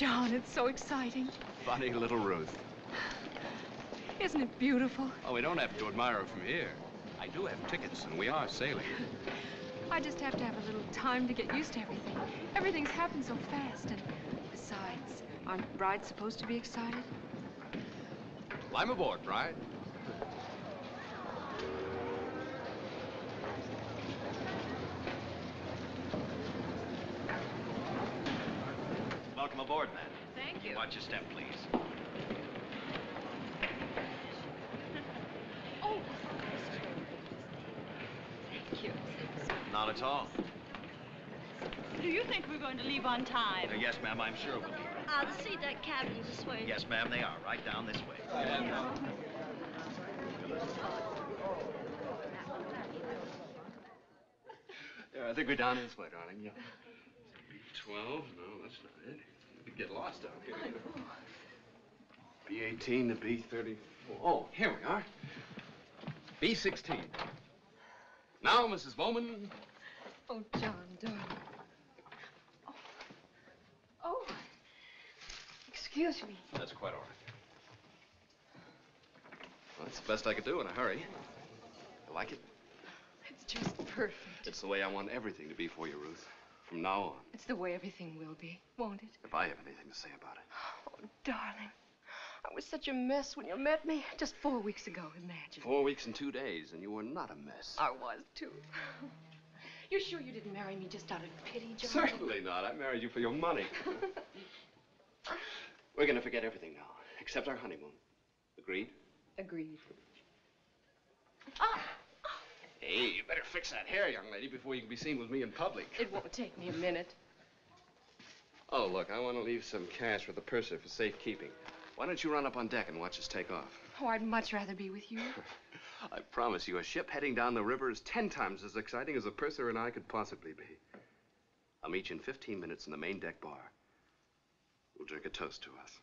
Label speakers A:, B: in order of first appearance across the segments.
A: Oh, John, it's so exciting.
B: Funny little Ruth.
A: Isn't it beautiful?
B: Oh, we don't have to admire her from here. I do have tickets, and we are sailing.
A: I just have to have a little time to get used to everything. Everything's happened so fast, and besides, aren't brides supposed to be excited?
B: Climb aboard, Bride.
C: Aboard, man.
A: Thank you.
C: Watch your step, please.
A: Oh, thank you.
C: Not at all.
D: Do you think we're going to leave on time?
C: Uh, yes, ma'am, I'm sure we'll be.
D: Ah, the sea deck cabins this way.
C: Yes, ma'am, they are. Right down this way.
B: Yeah, I think we're down this way, darling. Yeah. B12? No, that's not it. We get lost out here. B18 to B34. Oh, here we are. B16. Now, Mrs. Bowman.
A: Oh, John, darling. Oh. oh. Excuse me.
B: That's quite all right. Well, that's the best I could do in a hurry. You like it?
A: It's just perfect.
B: It's the way I want everything to be for you, Ruth. From now on,
A: It's the way everything will be, won't it?
B: if I have anything to say about it.
A: Oh, darling. I was such a mess when you met me just four weeks ago, imagine.
B: Four weeks and two days, and you were not a mess.
A: I was, too. You're sure you didn't marry me just out of pity, John?
B: Certainly not. I married you for your money. We're going to forget everything now, except our honeymoon. Agreed?
A: Agreed. Ah!
B: Hey, you better fix that hair, young lady, before you can be seen with me in public.
A: It won't take me a minute.
B: Oh, look, I want to leave some cash with the purser for safekeeping. Why don't you run up on deck and watch us take off?
A: Oh, I'd much rather be with you.
B: I promise you, a ship heading down the river is ten times as exciting as a purser and I could possibly be. I'll meet you in 15 minutes in the main deck bar. We'll drink a toast to us.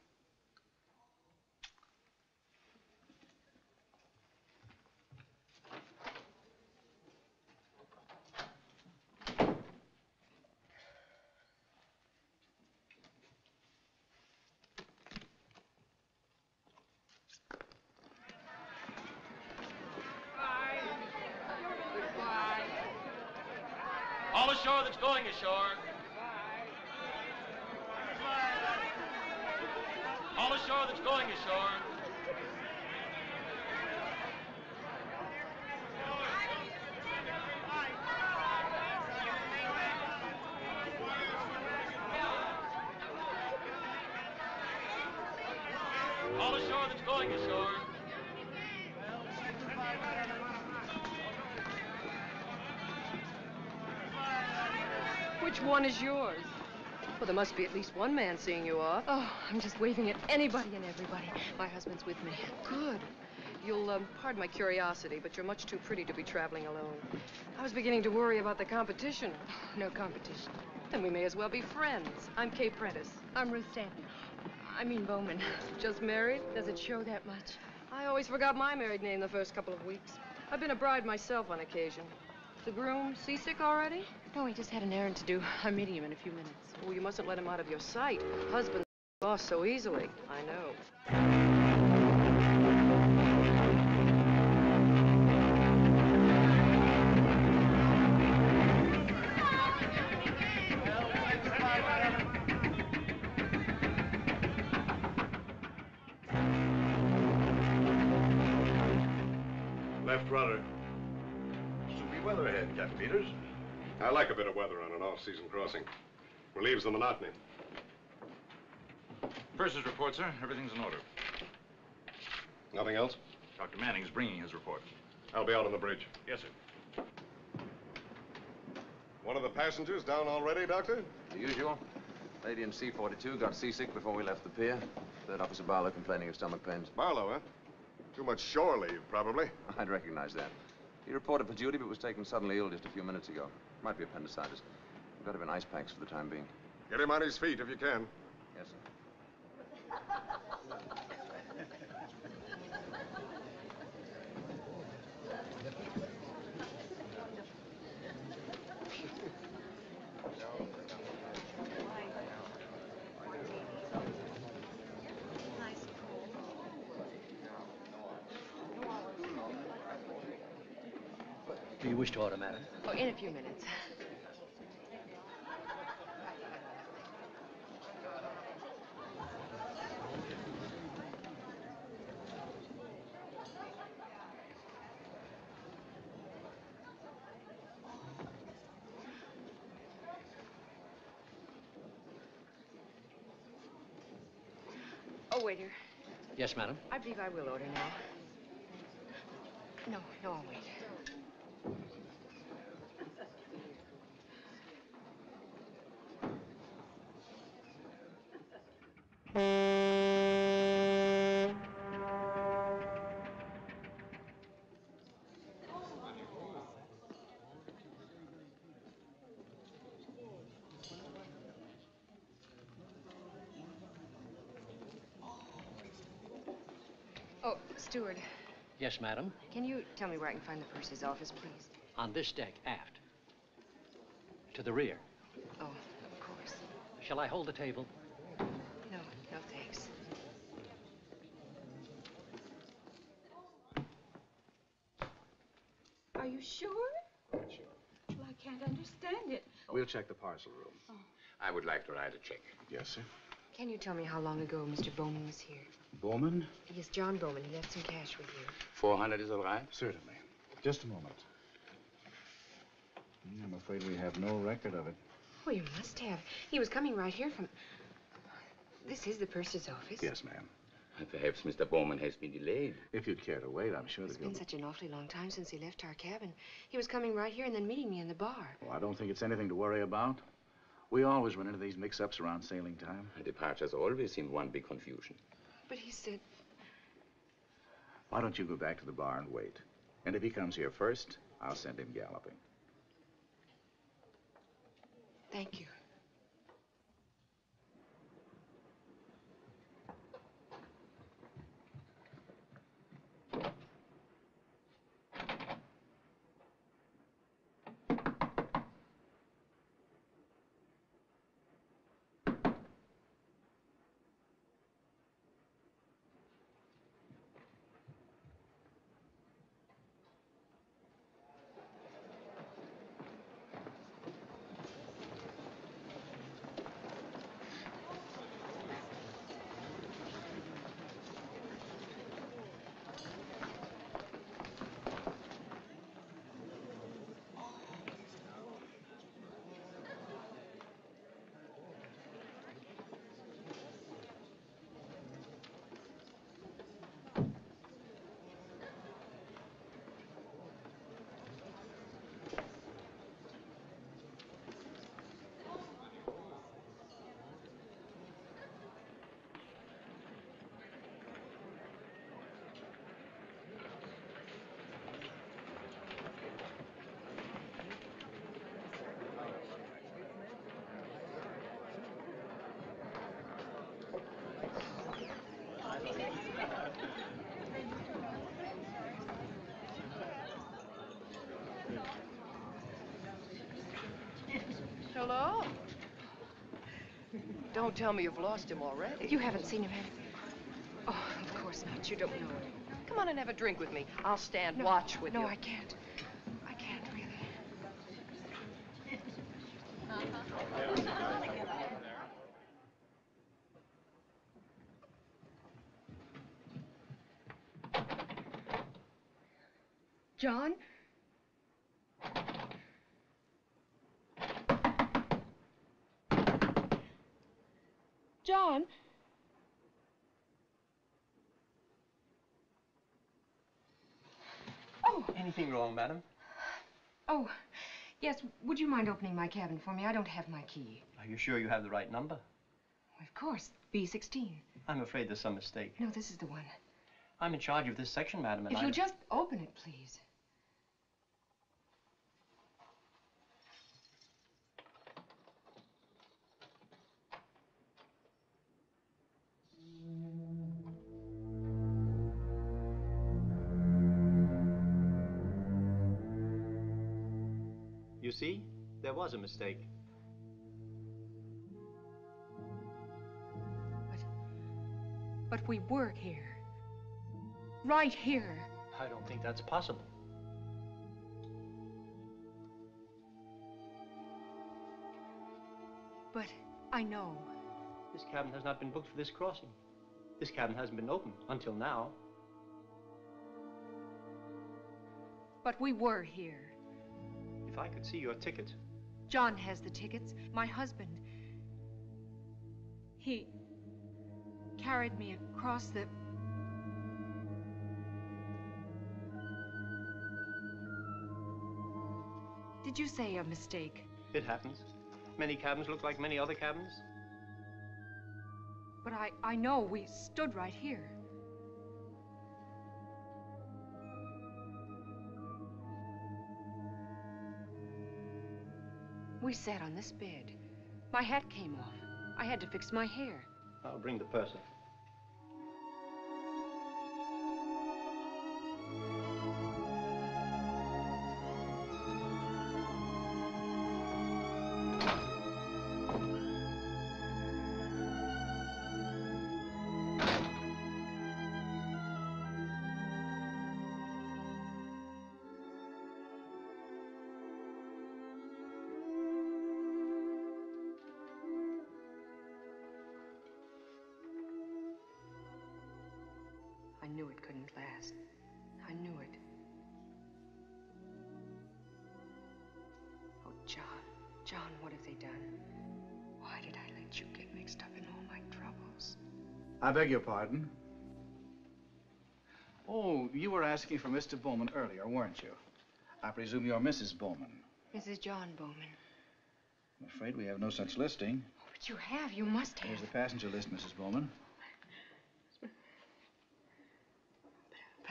E: All ashore that's going ashore. All ashore that's going ashore. All ashore that's going ashore.
F: Which one is yours? Well, there must be at least one man seeing you off.
A: Oh, I'm just waving at anybody and everybody. My husband's with me.
F: Good. You'll um, pardon my curiosity, but you're much too pretty to be traveling alone. I was beginning to worry about the competition.
A: No competition.
F: Then we may as well be friends. I'm Kay Prentice.
A: I'm Ruth Stanton. I mean Bowman.
F: Just married?
A: Does it show that much?
F: I always forgot my married name the first couple of weeks. I've been a bride myself on occasion. The groom seasick already?
A: No, he just had an errand to do. I'm meeting him in a few minutes.
F: Oh, you mustn't let him out of your sight. Husbands lost so easily. I know.
G: Left rudder. Soupy weather ahead, Captain Peters. I like a bit of weather on an off-season crossing. Relieves the monotony.
H: Purser's report, sir. Everything's in order.
G: Nothing else?
H: Dr. Manning's bringing his report.
G: I'll be out on the bridge.
H: Yes, sir.
G: One of the passengers down already, Doctor?
I: The usual. Lady in C-42 got seasick before we left the pier. Third Officer Barlow complaining of stomach pains.
G: Barlow, huh? Too much shore leave, probably.
I: I'd recognize that. He reported for duty, but was taken suddenly ill just a few minutes ago. Might be appendicitis. We've got him in ice packs for the time being.
G: Get him on his feet if you can.
I: Yes, sir.
J: Do you wish to order, madam?
A: Oh, in a few minutes. Oh, waiter.
J: Yes, madam.
A: I believe I will order now. No, no, I'll wait. Steward,
J: Yes, madam.
A: can you tell me where I can find the purser's office, please?
J: On this deck, aft. To the rear.
A: Oh, of course.
J: Shall I hold the table?
A: No, no thanks.
K: Are you sure? Well, I can't understand it.
L: We'll check the parcel room. Oh.
M: I would like to write a check.
L: Yes, sir.
A: Can you tell me how long ago Mr. Bowman was here?
L: Bowman?
A: Yes, John Bowman. He left some cash with you.
M: 400 is all right?
L: Certainly. Just a moment. I'm afraid we have no record of it.
A: Oh, you must have. He was coming right here from. This is the purser's office.
L: Yes, ma'am.
M: Perhaps Mr. Bowman has been delayed.
L: If you'd care to wait, I'm sure
A: It's
L: that he'll...
A: It's been such an awfully long time since he left our cabin. He was coming right here and then meeting me in the bar.
L: Well, I don't think it's anything to worry about. We always run into these mix-ups around sailing time.
M: Departures always seem one big confusion.
A: But he said.
L: Why don't you go back to the bar and wait? And if he comes here first, I'll send him galloping.
A: Thank you.
F: Hello? Don't tell me you've lost him already.
A: You haven't seen him, have you? Oh, of course not. You don't know him.
F: Come on and have a drink with me. I'll stand
A: No,
F: watch with
A: no,
F: you.
A: No, I can't. I can't really. John? John? Oh,
N: Anything wrong, madam?
A: oh, yes. Would you mind opening my cabin for me? I don't have my key.
N: Are you sure you have the right number?
A: Of course, B16.
N: I'm afraid there's some mistake.
A: No, this is the one.
N: I'm in charge of this section, madam, and
A: If
N: I...
A: you'll just open it, please.
N: see, there was a mistake.
A: But, but we were here. Right here.
N: I don't think that's possible.
O: But I know.
N: This cabin has not been booked for this crossing. This cabin hasn't been opened until now.
O: But we were here.
N: If I could see your ticket.
O: John has the tickets. My husband. He carried me across the. Did you say a mistake?
N: It happens. Many cabins look like many other cabins.
O: But I, I know we stood right here. We sat on this bed. My hat came off. I had to fix my hair.
N: I'll bring the purser.
A: I
L: beg your pardon. Oh, you were asking for Mr. Bowman earlier, weren't you? I presume you're Mrs. Bowman.
A: Mrs. John Bowman.
L: I'm afraid we have no such listing.
A: Oh, But you have. You must have.
L: Here's the passenger list, Mrs. Bowman.
A: But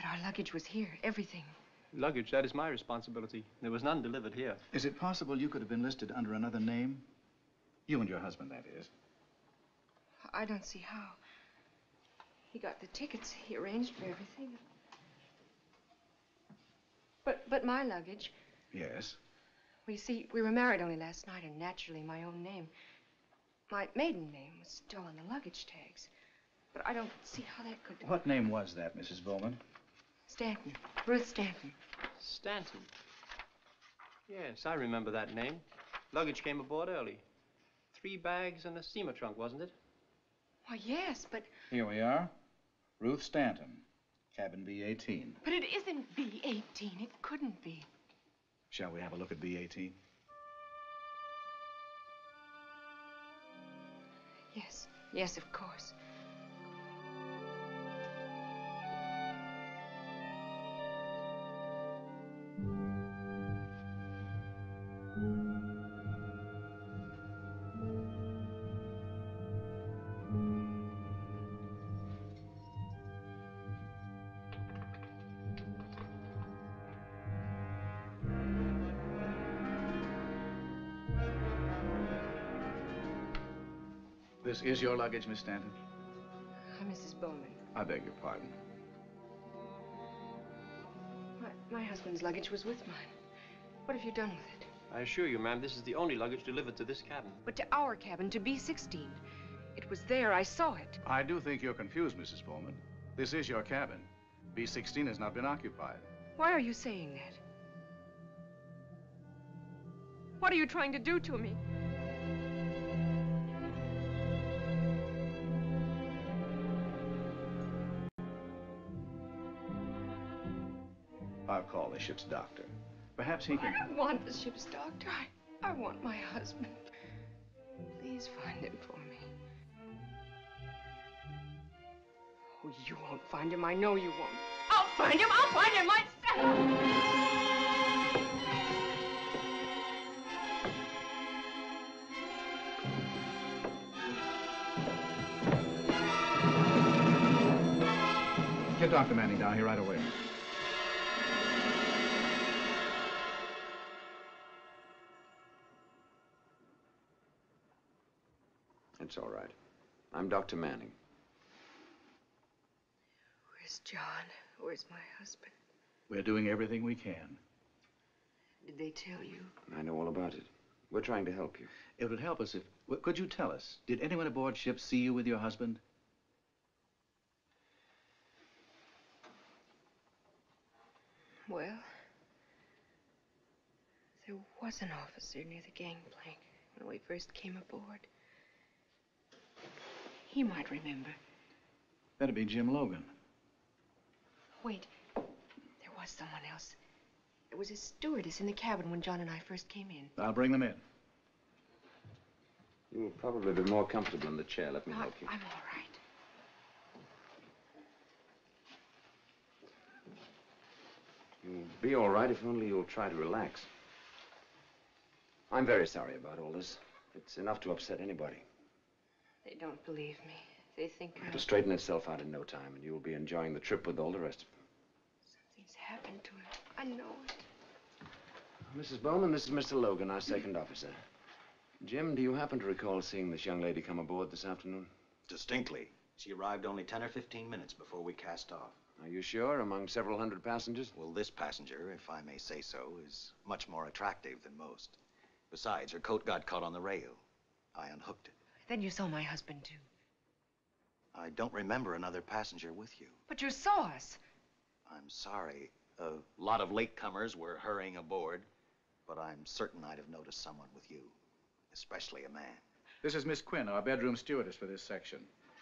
A: our luggage was here. Everything.
N: Luggage, that is my responsibility. There was none delivered here.
L: Is it possible you could have been listed under another name? You and your husband, that is.
A: I don't see how. He got the tickets. He arranged for everything. But but my luggage.
L: Yes.
A: Well, you see, we were married only last night, and naturally, my own name, my maiden name, was still on the luggage tags. But I don't see how that could.
L: What name was that, Mrs. Bowman?
A: Stanton. Ruth Stanton.
N: Stanton. Yes, I remember that name. Luggage came aboard early. Three bags and a steamer trunk, wasn't it?
A: Why, yes, but
L: Here we are. Ruth Stanton, cabin B18.
A: but it isn't B18. It couldn't be.
L: Shall we have a look at B18?
A: Yes, yes, of course.
L: This is your luggage, Miss Stanton?
A: Uh, I'm Mrs. Bowman.
L: I beg your pardon.
A: My, my husband's luggage was with mine. What have you done with it?
N: I assure you, ma'am, this is the only luggage delivered to this cabin.
A: But to our cabin, to B16. It was there. I saw it.
L: I do think you're confused, Mrs. Bowman. This is your cabin. B16 has not been occupied.
A: Why are you saying that? What are you trying to do to me?
L: Call the ship's doctor. Perhaps he can.
A: I don't want the ship's doctor. I, I want my husband. Please find him for me. Oh, you won't find him. I know you won't. I'll find him. I'll find him myself.
L: Get Dr. Manning down here right away.
I: I'm Dr. Manning.
A: Where's John? Where's my husband?
L: We're doing everything we can.
A: Did they tell you?
I: I know all about it. We're trying to help you.
L: It would help us if. Could you tell us? Did anyone aboard ship see you with your husband?
A: Well, there was an officer near the gangplank when we first came aboard. He might remember.
L: That'd be Jim Logan.
A: Wait, there was someone else. There was a stewardess in the cabin when John and I first came in.
L: I'll bring them in.
I: You will probably be more comfortable in the chair. Let me
A: I-
I: help you.
A: I'm all right.
I: You'll be all right if only you'll try to relax. I'm very sorry about all this. It's enough to upset anybody.
A: They don't believe me. They think I'm...
I: It'll straighten itself out in no time, and you'll be enjoying the trip with all the rest of them.
A: Something's happened to him. I know it.
I: Mrs. Bowman, this is Mr. Logan, our second officer. Jim, do you happen to recall seeing this young lady come aboard this afternoon?
C: Distinctly. She arrived only 10 or 15 minutes before we cast off.
I: Are you sure? Among several hundred passengers?
C: Well, this passenger, if I may say so, is much more attractive than most. Besides, her coat got caught on the rail. I unhooked it.
A: Then you saw my husband, too.
C: I don't remember another passenger with you.
A: But you saw us.
C: I'm sorry. A lot of latecomers were hurrying aboard, but I'm certain I'd have noticed someone with you, especially a man.
L: This is Miss Quinn, our bedroom stewardess for this section.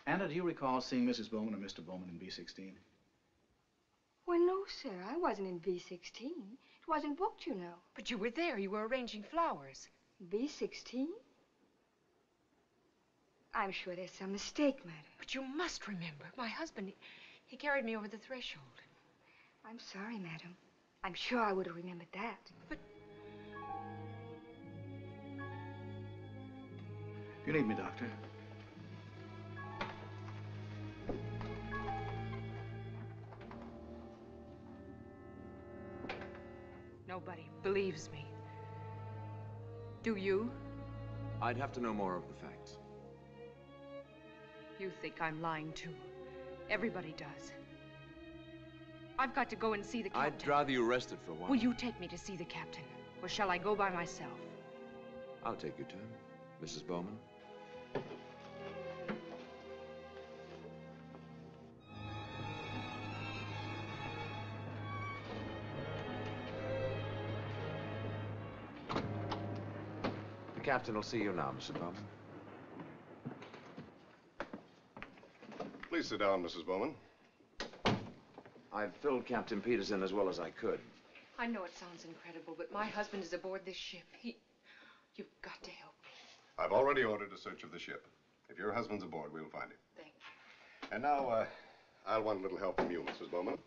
L: Anna, do you recall seeing Mrs. Bowman and Mr. Bowman in B-16?
P: Well, no, sir. I wasn't in B-16. It wasn't booked, you know.
A: But you were there. You were arranging flowers.
P: B-16? I'm sure there's some mistake, madam.
A: But you must remember. My husband, he, he carried me over the threshold.
P: I'm sorry, madam. I'm sure I would have remembered that.
A: But
L: You need me, Doctor.
A: nobody believes me. Do you?
I: I'd have to know more of the facts.
A: You think I'm lying, too. Everybody does. I've got to go and see the captain.
I: I'd rather you rested for a while.
A: Will you take me to see the captain? Or shall I go by myself?
I: I'll take you to him, Mrs. Bowman. The captain will see you now, Mrs. Bowman.
G: Please sit down, Mrs. Bowman.
I: I've filled Captain Peters in as well as I could.
A: I know it sounds incredible, but my husband is aboard this ship. He. You've got to help me.
G: I've already ordered a search of the ship. If your husband's aboard, we'll find him.
A: Thank
G: you. And now, uh, I'll want a little help from you, Mrs. Bowman.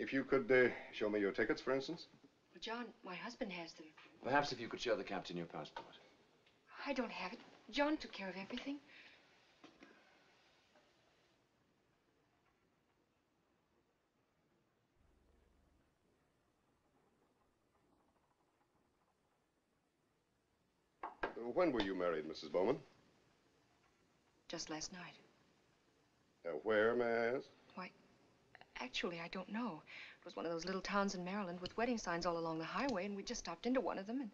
G: If you could uh, show me your tickets, for instance.
A: Well, John, my husband has them.
I: Perhaps if you could show the captain your passport.
A: I don't have it. John took care of everything.
G: When were you married, Mrs. Bowman?
A: Just last night.
G: Uh, where, may I ask?
A: Why, actually, I don't know. It was one of those little towns in Maryland with wedding signs all along the highway, and we just stopped into one of them and.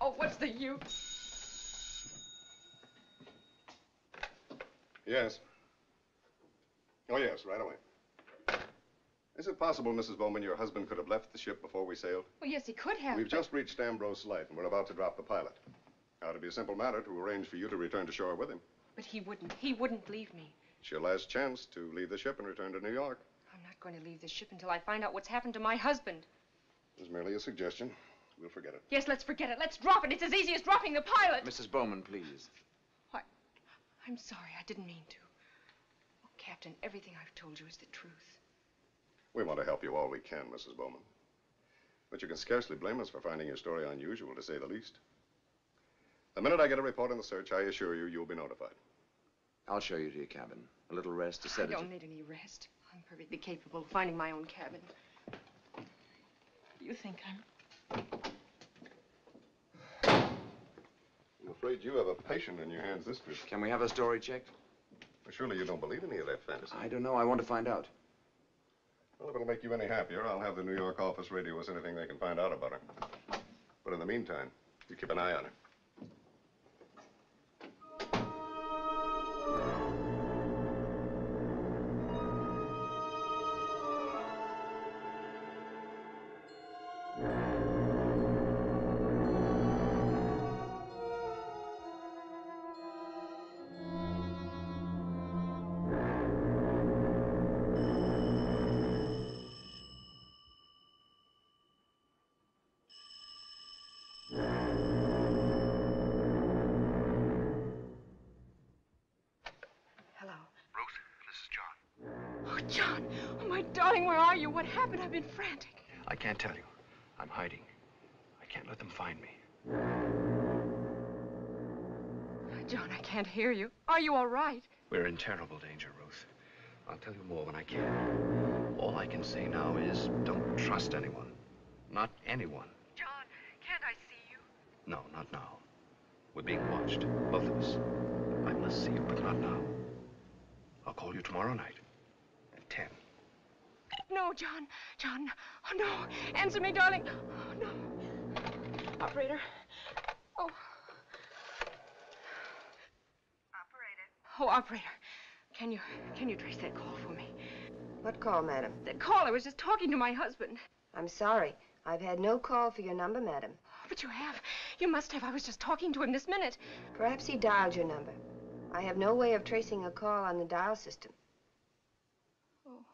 A: Oh, what's the use?
G: Yes. Oh, yes, right away. Is it possible, Mrs. Bowman, your husband could have left the ship before we sailed?
A: Well, yes, he could have.
G: We've
A: but-
G: just reached Ambrose Light, and we're about to drop the pilot. Now, it'd be a simple matter to arrange for you to return to shore with him.
A: But he wouldn't. He wouldn't leave me.
G: It's your last chance to leave the ship and return to New York.
A: I'm not going to leave the ship until I find out what's happened to my husband.
G: It's merely a suggestion. We'll forget it.
A: Yes, let's forget it. Let's drop it. It's as easy as dropping the pilot.
I: Mrs. Bowman, please.
A: Why, I'm sorry. I didn't mean to. Oh, Captain, everything I've told you is the truth.
G: We want to help you all we can, Mrs. Bowman. But you can scarcely blame us for finding your story unusual, to say the least. The minute I get a report on the search, I assure you, you'll be notified.
I: I'll show you to your cabin. A little rest to
A: I
I: set it.
A: don't need any rest. I'm perfectly capable of finding my own cabin. You think I'm...
G: I'm afraid you have a patient in your hands this trip.
I: Can we have a story checked?
G: Well, surely you don't believe any of that fantasy.
I: I don't know. I want to find out.
G: Well, if it'll make you any happier, I'll have the New York office radio us anything they can find out about her. But in the meantime, you keep an eye on her.
A: Hear you. Are you all right?
B: We're in terrible danger, Ruth. I'll tell you more when I can. All I can say now is don't trust anyone. Not anyone.
A: John, can't I see you?
B: No, not now. We're being watched, both of us. I must see you, but not now. I'll call you tomorrow night at 10.
A: No, John. John. Oh, no. Answer me, darling. Oh, no. Operator. Oh. Oh, operator. Can you can you trace that call for me?
Q: What call, madam?
A: That call. I was just talking to my husband.
Q: I'm sorry. I've had no call for your number, madam.
A: But you have. You must have. I was just talking to him this minute.
Q: Perhaps he dialed your number. I have no way of tracing a call on the dial system.
A: Oh.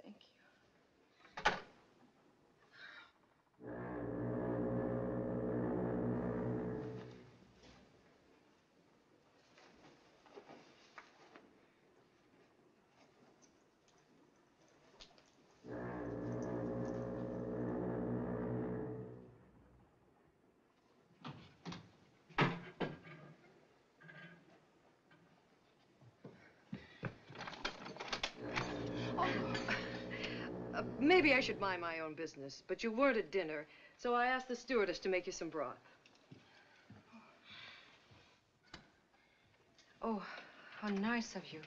A: Thank you.
F: Uh, maybe I should mind my own business, but you weren't at dinner, so I asked the stewardess to make you some broth.
A: Oh, how nice of you.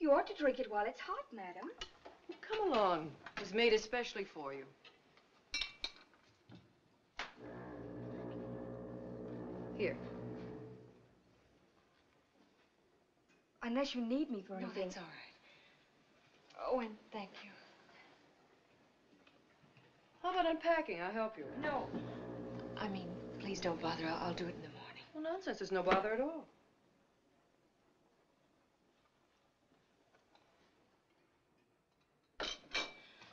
P: You ought to drink it while it's hot, madam.
F: Come along. It was made especially for you. Here.
P: Unless you need me for
A: No,
P: anything.
A: that's all right. Oh, and thank you.
F: How about unpacking? I'll help you.
A: No. I mean, please don't bother. I'll, I'll do it in the morning.
F: Well, nonsense. There's no bother at all.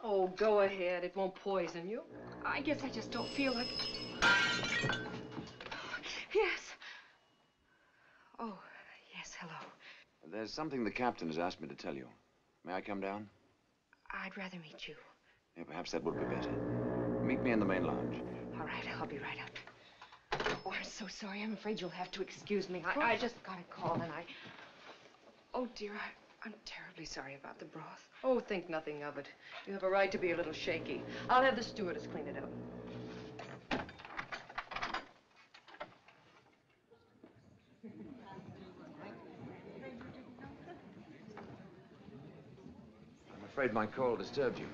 F: Oh, go ahead. It won't poison you.
A: I guess I just don't feel like. Yes. Oh, yes, hello.
I: There's something the captain has asked me to tell you. May I come down?
A: I'd rather meet you.
I: Yeah, perhaps that would be better. Meet me in the main lounge.
A: All right, I'll be right up. Oh, I'm so sorry. I'm afraid you'll have to excuse me. I, I just got a call and I. Oh, dear, I, I'm terribly sorry about the broth.
F: Oh, think nothing of it. You have a right to be a little shaky. I'll have the stewardess clean it up.
I: Afraid my call disturbed you.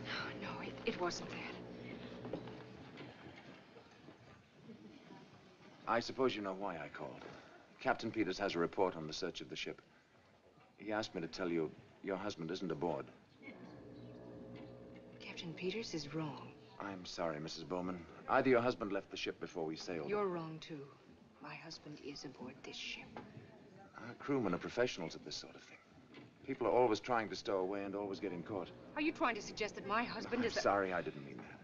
A: No, no, it, it wasn't that.
I: I suppose you know why I called. Captain Peters has a report on the search of the ship. He asked me to tell you your husband isn't aboard.
A: Captain Peters is wrong.
I: I'm sorry, Mrs. Bowman. Either your husband left the ship before we sailed.
A: You're wrong, too. My husband is aboard this ship.
I: Our crewmen are professionals at this sort of thing. People are always trying to stow away and always getting caught.
A: Are you trying to suggest that my husband
I: I'm
A: is a...
I: sorry, I didn't mean that.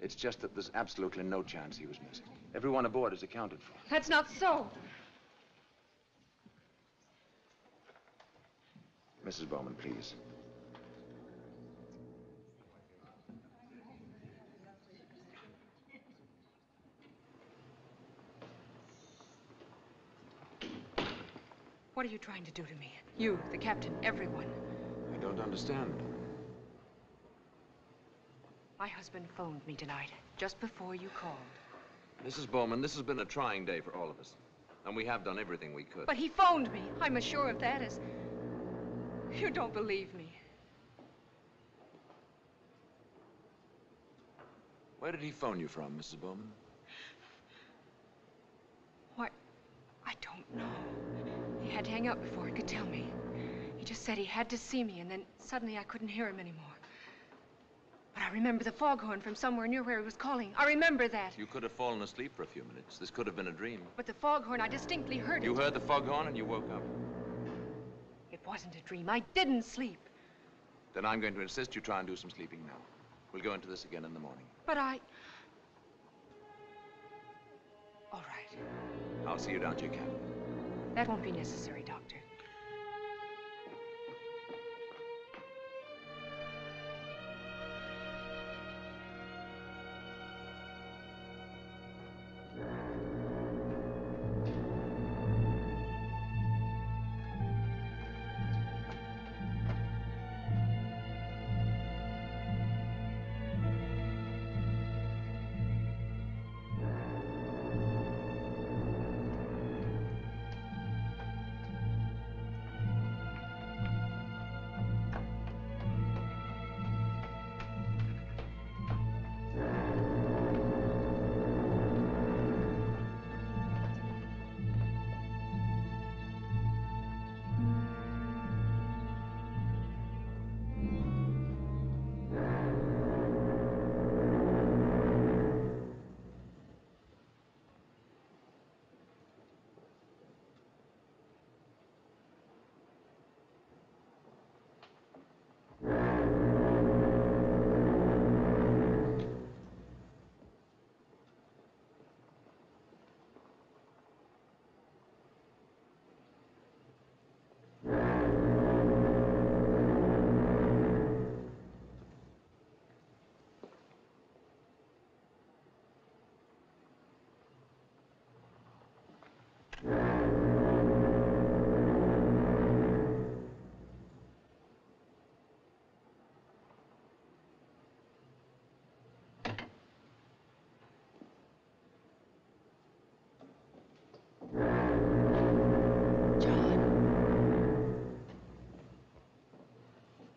I: It's just that there's absolutely no chance he was missing. Everyone aboard is accounted for.
A: That's not so.
I: Mrs. Bowman, please.
A: What are you trying to do to me? You, the captain, everyone.
I: I don't understand.
A: My husband phoned me tonight, just before you called.
I: Mrs. Bowman, this has been a trying day for all of us. And we have done everything we could.
A: But he phoned me. I'm as sure of that as... You don't believe me.
I: Where did he phone you from, Mrs. Bowman?
A: Why, I don't know. Had to hang up before he could tell me. He just said he had to see me, and then suddenly I couldn't hear him anymore. But I remember the foghorn from somewhere near where he was calling. I remember that.
I: You could have fallen asleep for a few minutes. This could have been a dream.
A: But the foghorn, I distinctly heard it.
I: You heard the foghorn and you woke up.
A: It wasn't a dream. I didn't sleep.
I: Then I'm going to insist you try and do some sleeping now. We'll go into this again in the morning.
A: But I... All right.
I: I'll see you down to your cabin.
A: That won't be necessary,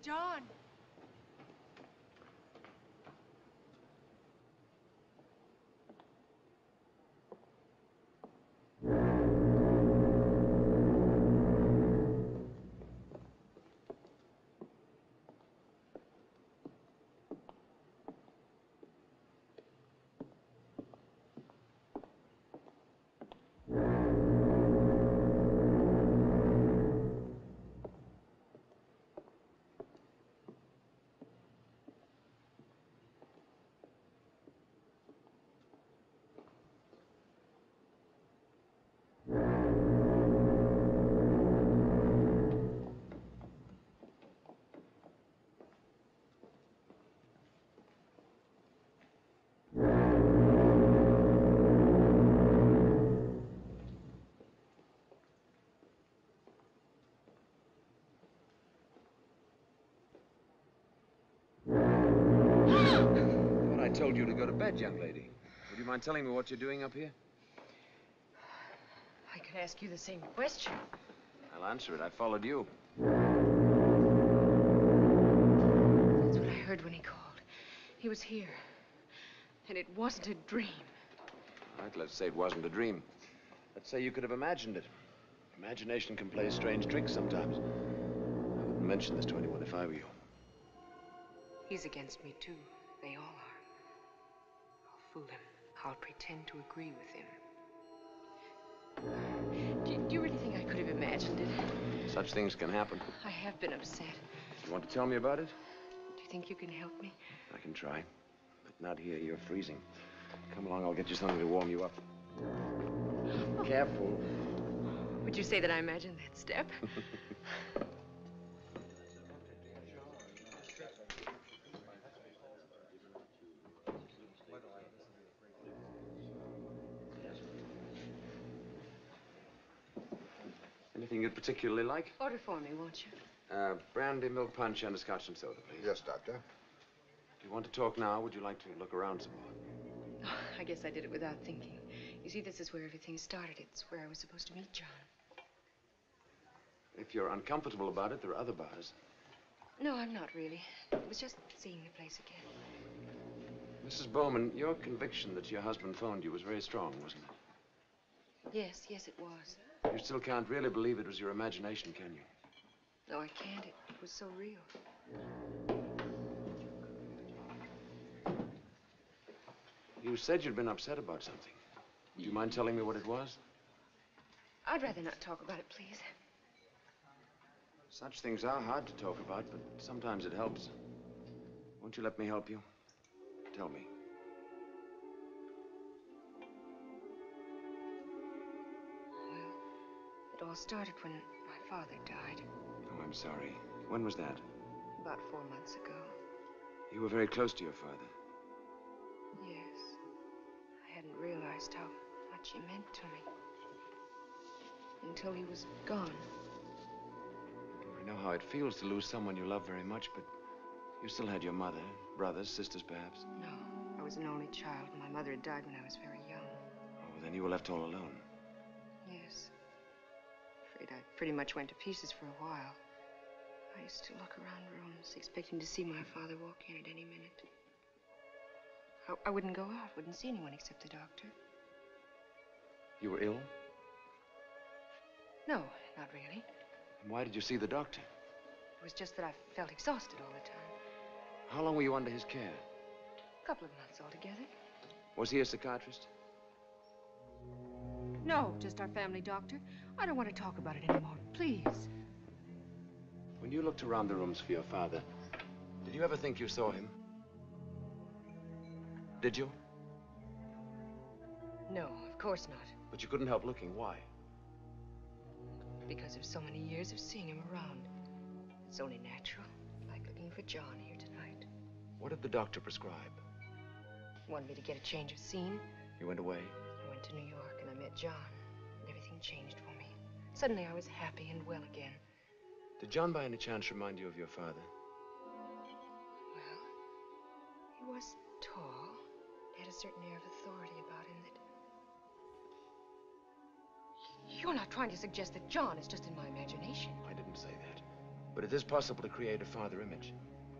A: John!
I: Thought I told you to go to bed, young lady. Would you mind telling me what you're doing up here?
A: I could ask you the same question.
I: I'll answer it. I followed you.
A: That's what I heard when he called. He was here. And it wasn't a dream.
I: All right, let's say it wasn't a dream. Let's say you could have imagined it. Imagination can play strange tricks sometimes. I wouldn't mention this to anyone if I were you.
A: He's against me, too. They all are. I'll fool him. I'll pretend to agree with him. Do you, do you really think I could have imagined it?
I: Such things can happen.
A: I have been upset.
I: You want to tell me about it?
A: Do you think you can help me?
I: I can try. But not here. You're freezing. Come along, I'll get you something to warm you up. Careful.
A: Would you say that I imagined that step?
I: Anything you'd particularly like?
A: Order for me, won't you?
I: Uh, brandy, milk punch, and a scotch and soda, please.
G: Yes, Doctor.
I: Do you want to talk now? Would you like to look around some more?
A: Oh, I guess I did it without thinking. You see, this is where everything started. It's where I was supposed to meet John.
I: If you're uncomfortable about it, there are other bars.
A: No, I'm not really. It was just seeing the place again.
I: Mrs. Bowman, your conviction that your husband phoned you was very strong, wasn't it?
A: Yes, yes, it was.
I: You still can't really believe it was your imagination, can you?
A: No, I can't. It, it was so real.
I: You said you'd been upset about something. Do you mind telling me what it was?
A: I'd rather not talk about it, please.
I: Such things are hard to talk about, but sometimes it helps. Won't you let me help you? Tell me.
A: All started when my father died,
I: Oh, I'm sorry. When was that?
A: about four months ago.
I: You were very close to your father.
A: Yes. I hadn't realized how much he meant to me. Until he was gone.
I: I know how it feels to lose someone you love very much, but you still had your mother, brothers, sisters, perhaps.
A: No, I was an only child. And my mother had died when I was very young.
I: Oh, then you were left all alone.
A: Afraid I pretty much went to pieces for a while. I used to look around rooms, expecting to see my father walk in at any minute. I, I wouldn't go out, wouldn't see anyone except the doctor.
I: You were ill?
A: No, not really.
I: And why did you see the doctor?
A: It was just that I felt exhausted all the time.
I: How long were you under his care?
A: A couple of months altogether.
I: Was he a psychiatrist?
A: No, just our family doctor. I don't want to talk about it anymore, please.
I: When you looked around the rooms for your father, did you ever think you saw him? Did you?
A: No, of course not.
I: But you couldn't help looking. Why?
A: Because of so many years of seeing him around. It's only natural. Like looking for John here tonight.
I: What did the doctor prescribe?
A: Wanted me to get a change of scene.
I: You went away?
A: I went to New York and I met John. And everything changed for me. Suddenly I was happy and well again.
I: Did John by any chance remind you of your father?
A: Well, he was tall. He had a certain air of authority about him that. You're not trying to suggest that John is just in my imagination.
I: I didn't say that. But it is possible to create a father image,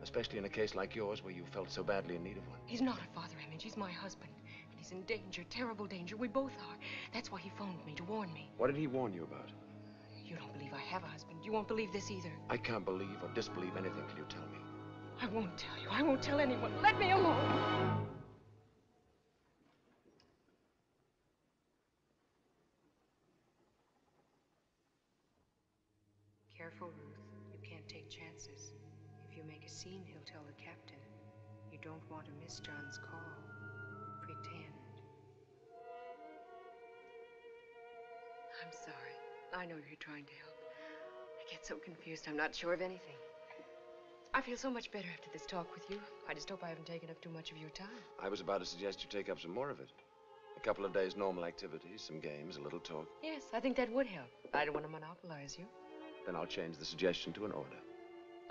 I: especially in a case like yours where you felt so badly in need of one.
A: He's not a father image. He's my husband. And he's in danger, terrible danger. We both are. That's why he phoned me to warn me.
I: What did he warn you about?
A: You don't believe I have a husband. You won't believe this either.
I: I can't believe or disbelieve anything till you tell me.
A: I won't tell you. I won't tell anyone. Let me alone. Careful, Ruth. You can't take chances. If you make a scene, he'll tell the captain. You don't want to miss John's call. I'm sorry. I know you're trying to help. I get so confused, I'm not sure of anything. I feel so much better after this talk with you. I just hope I haven't taken up too much of your time.
I: I was about to suggest you take up some more of it. A couple of days' normal activities, some games, a little talk.
A: Yes, I think that would help. I don't want to monopolize you.
I: Then I'll change the suggestion to an order.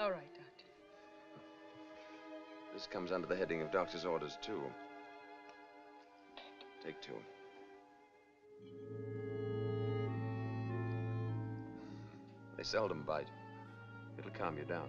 A: All right, Doctor.
I: This comes under the heading of doctor's orders, too. Take two. They seldom bite. It'll calm you down.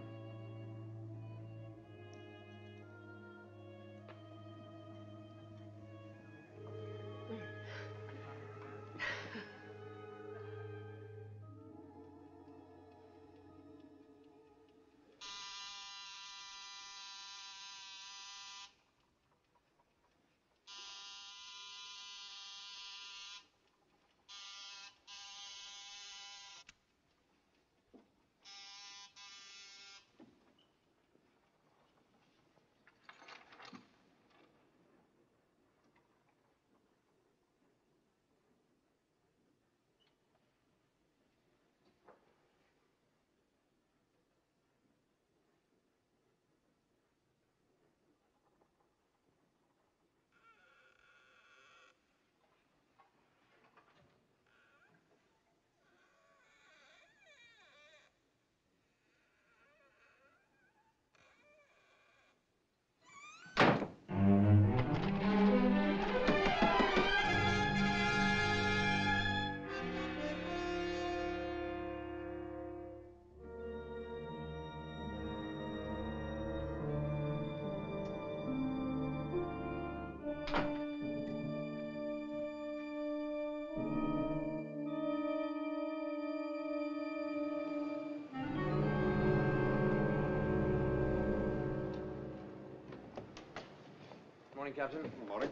I: Morning, Captain.
G: Good morning.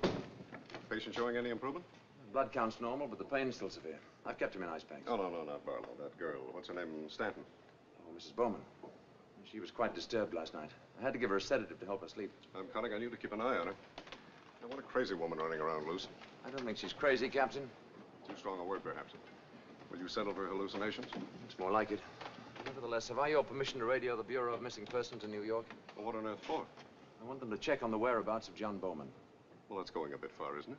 G: Patient showing any improvement?
I: Blood count's normal, but the pain's still severe. I've kept him in ice packs.
G: Oh, no, no, not Barlow. That girl. What's her name? Stanton.
I: Oh, Mrs. Bowman. She was quite disturbed last night. I had to give her a sedative to help her sleep.
G: I'm counting on you to keep an eye on her. Now, what a crazy woman running around loose.
I: I don't think she's crazy, Captain.
G: Too strong a word, perhaps. Will you settle for hallucinations?
I: It's more like it. Nevertheless, have I your permission to radio the Bureau of Missing Persons in New York?
G: Well, what on earth for?
I: I want them to check on the whereabouts of John Bowman.
G: Well, that's going a bit far, isn't it?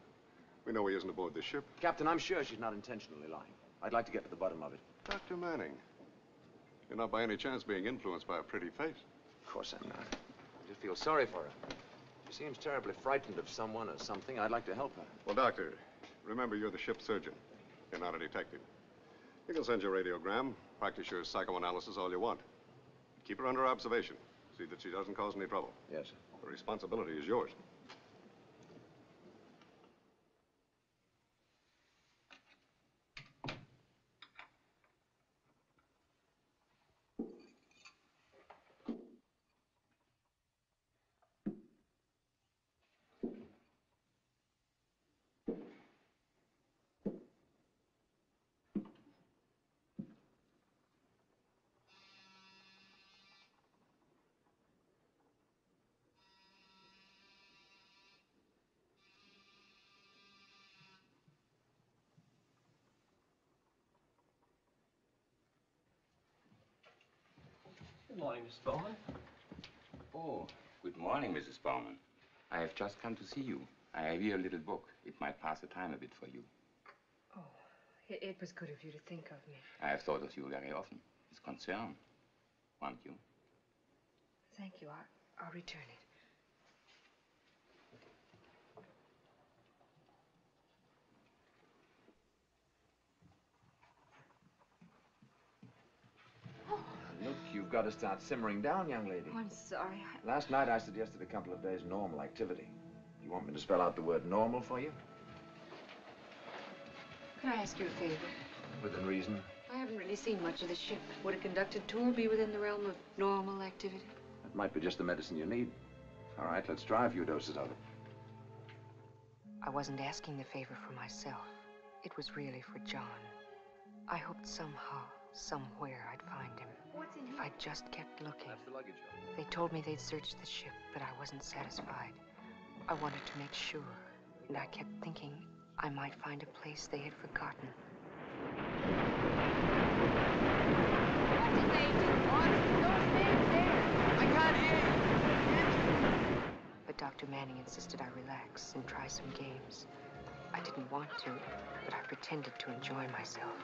G: We know he isn't aboard this ship.
I: Captain, I'm sure she's not intentionally lying. I'd like to get to the bottom of it.
G: Dr. Manning, you're not by any chance being influenced by a pretty face.
I: Of course I'm not. I just feel sorry for her. She seems terribly frightened of someone or something. I'd like to help her.
G: Well, Doctor, remember you're the ship's surgeon. You're not a detective. You can send your radiogram, practice your psychoanalysis all you want. Keep her under observation. See that she doesn't cause any trouble.
I: Yes, sir.
G: The responsibility is yours.
N: Good morning, Mr. Bowman.
M: Oh, good morning, Mrs. Bauman. I have just come to see you. I have here a little book. It might pass the time a bit for you.
A: Oh, it, it was good of you to think of me.
M: I have thought of you very often. It's concern. Want you?
A: Thank you. I, I'll return it.
I: Look, you've got to start simmering down, young lady.
A: Oh, I'm sorry. I...
I: Last night I suggested a couple of days normal activity. You want me to spell out the word normal for you?
A: Could I ask you a favor?
I: Within reason.
A: I haven't really seen much of the ship. Would a conducted tour be within the realm of normal activity?
I: That might be just the medicine you need. All right, let's try a few doses of it.
A: I wasn't asking the favor for myself. It was really for John. I hoped somehow, somewhere, I'd find him. If I'd just kept looking.
I: That's the luggage.
A: They told me they'd searched the ship, but I wasn't satisfied. I wanted to make sure, and I kept thinking I might find a place they had forgotten.
O: What did they do? What? Those names there. I can't hear you.
A: But Dr. Manning insisted I relax and try some games. I didn't want to, but I pretended to enjoy myself.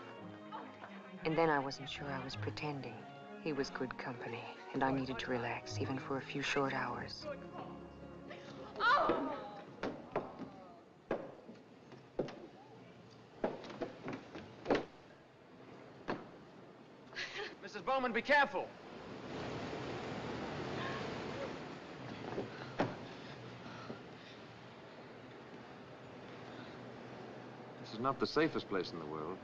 A: And then I wasn't sure I was pretending. He was good company, and I needed to relax, even for a few short hours.
O: Oh!
I: Mrs. Bowman, be careful. This is not the safest place in the world.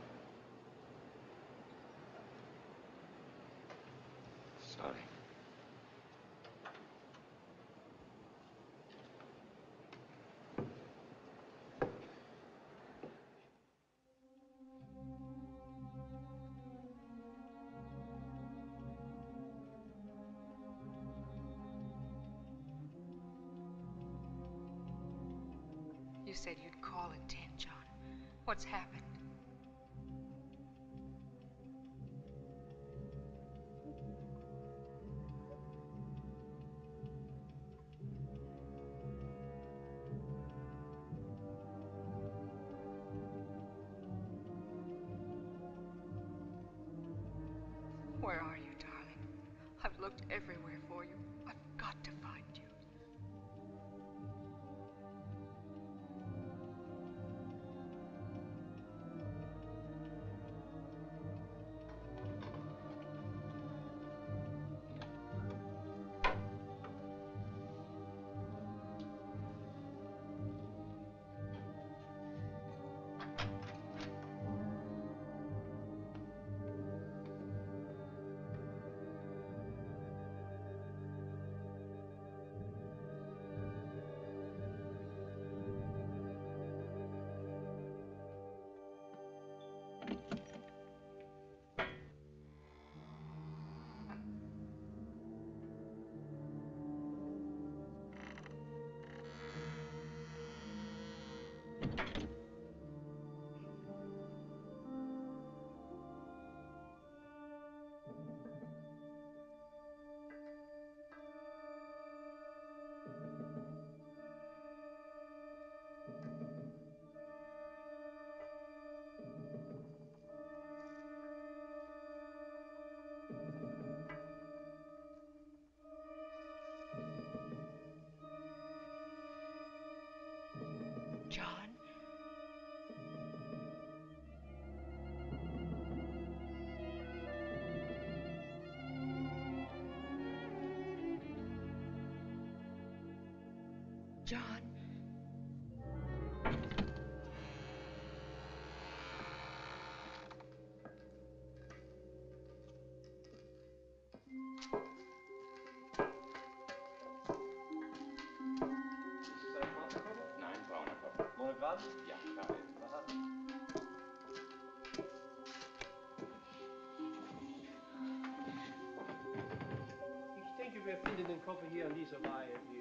N: Denke, wir finden den Koffer hier an dieser Reihe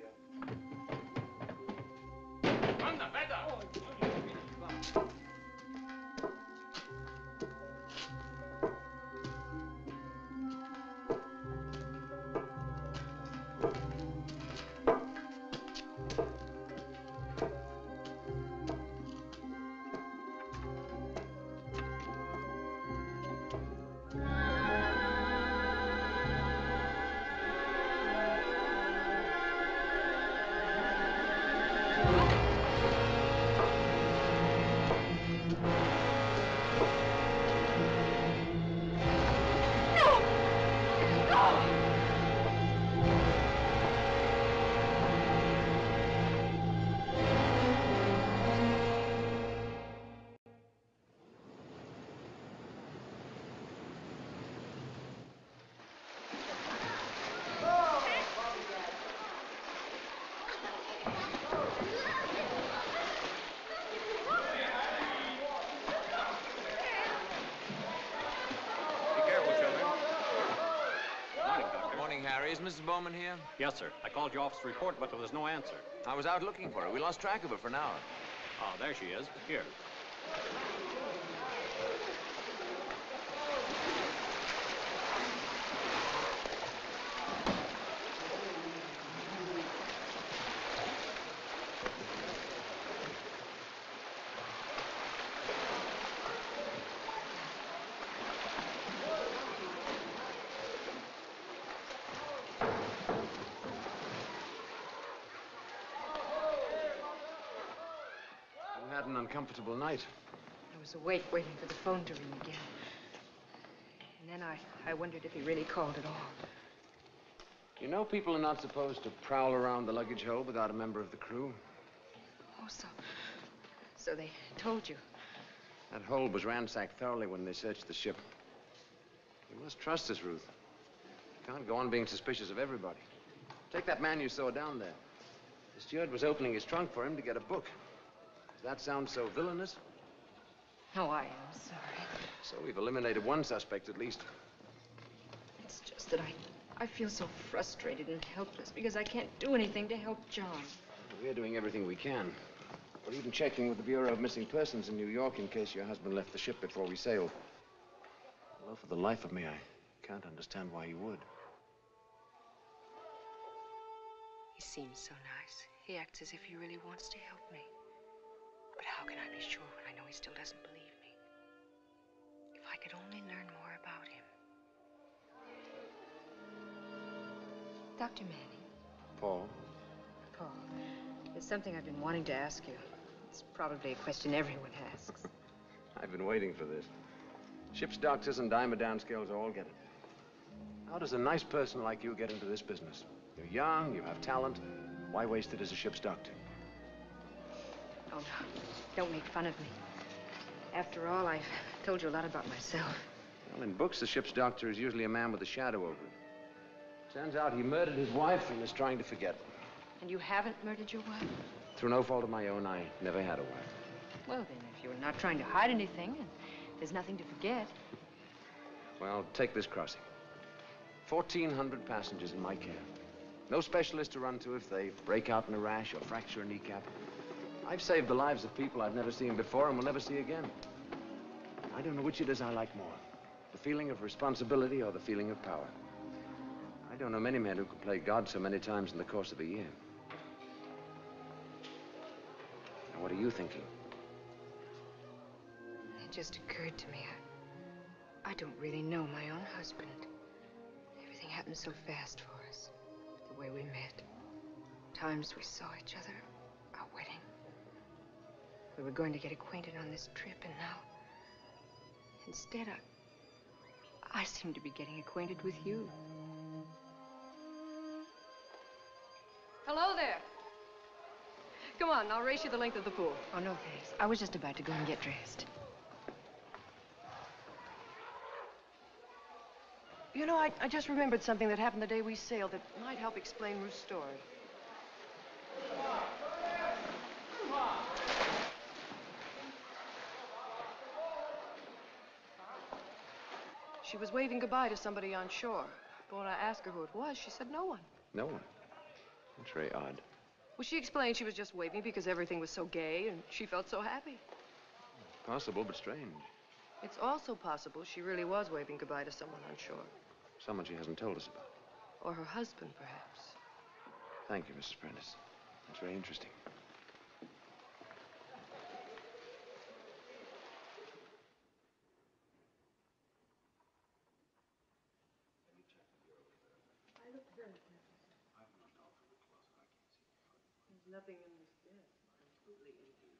I: Is Mrs. Bowman here?
J: Yes, sir. I called your office to report, but there was no answer.
I: I was out looking for her. We lost track of her for an hour.
J: Oh, there she is. Here.
I: An uncomfortable night.
A: I was awake waiting for the phone to ring again. And then I, I wondered if he really called at all.
I: You know people are not supposed to prowl around the luggage hold without a member of the crew.
A: Oh, so. So they told you.
I: That hold was ransacked thoroughly when they searched the ship. You must trust us, Ruth. You can't go on being suspicious of everybody. Take that man you saw down there. The steward was opening his trunk for him to get a book. Does that sound so villainous?
A: Oh, I am sorry.
I: So we've eliminated one suspect at least.
A: It's just that I, I feel so frustrated and helpless because I can't do anything to help John.
I: We're doing everything we can. We're even checking with the Bureau of Missing Persons in New York in case your husband left the ship before we sailed. Although for the life of me, I can't understand why he would.
A: He seems so nice. He acts as if he really wants to help me. But how can I be sure when I know he still doesn't believe me? If I could only learn more about him. Dr. Manning,
I: Paul?
A: Paul, there's something I've been wanting to ask you. It's probably a question everyone asks.
I: I've been waiting for this. Ship's doctors and dimer downscales all get it. How does a nice person like you get into this business? You're young, you have talent. Why waste it as a ship's doctor?
A: Oh, no. Don't make fun of me. After all, I've told you a lot about myself.
I: Well, in books, the ship's doctor is usually a man with a shadow over him. Turns out he murdered his wife and is trying to forget.
A: And you haven't murdered your wife?
I: Through no fault of my own, I never had a wife.
A: Well, then, if you're not trying to hide anything and there's nothing to forget.
I: Well, take this crossing. 1,400 passengers in my care. No specialist to run to if they break out in a rash or fracture a kneecap. I've saved the lives of people I've never seen before and will never see again. I don't know which it is I like more. The feeling of responsibility or the feeling of power. I don't know many men who could play God so many times in the course of a year. Now, what are you thinking?
A: It just occurred to me. I, I don't really know my own husband. Everything happened so fast for us. The way we met. Times we saw each other. Our wedding. We were going to get acquainted on this trip, and now. Instead, I. I seem to be getting acquainted with you.
F: Hello there. come on. I'll race you the length of the pool.
A: Oh, no, thanks. I was just about to go and get dressed.
F: You know, I, I just remembered something that happened the day we sailed that might help explain Ruth's story. She was waving goodbye to somebody on shore. But when I asked her who it was, she said no one.
I: No one. That's very odd.
F: Well, she explained she was just waving because everything was so gay and she felt so happy.
I: Possible, but strange.
F: It's also possible she really was waving goodbye to someone on shore.
I: Someone she hasn't told us about.
F: Or her husband, perhaps.
I: Thank you, Mrs. Prentice. That's very interesting.
F: There's nothing in this desk. Completely empty.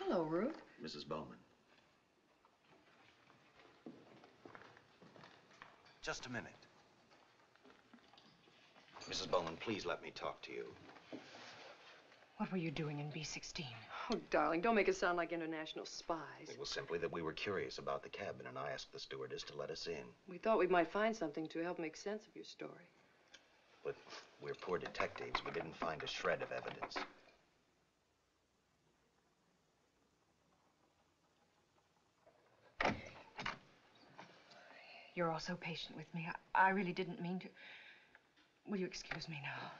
F: Hello, Ruth.
C: Mrs. Bowman. Just a minute. Mrs. Bowman, please let me talk to you.
A: What were you doing in B-16?
F: Oh, darling, don't make it sound like international spies.
C: It was simply that we were curious about the cabin, and I asked the stewardess to let us in.
F: We thought we might find something to help make sense of your story.
C: But we're poor detectives. We didn't find a shred of evidence.
A: You're all so patient with me. I, I really didn't mean to. Will you excuse me now?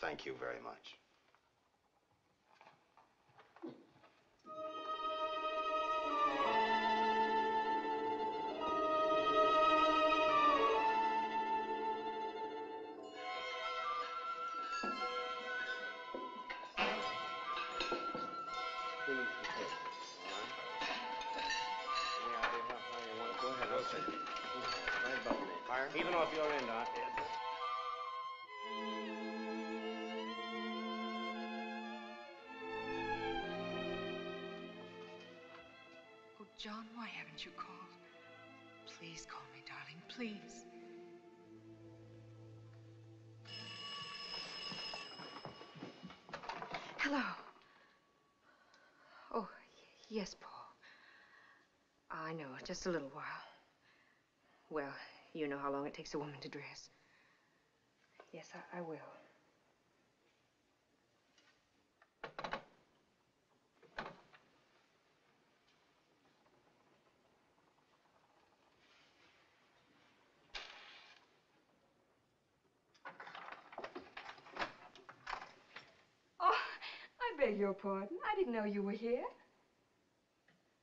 C: Thank you very much.
A: Please call me, darling, please. Hello. Oh, yes, Paul. I know, just a little while. Well, you know how long it takes a woman to dress. Yes, I, I will.
P: Oh, I beg your pardon. I didn't know you were here.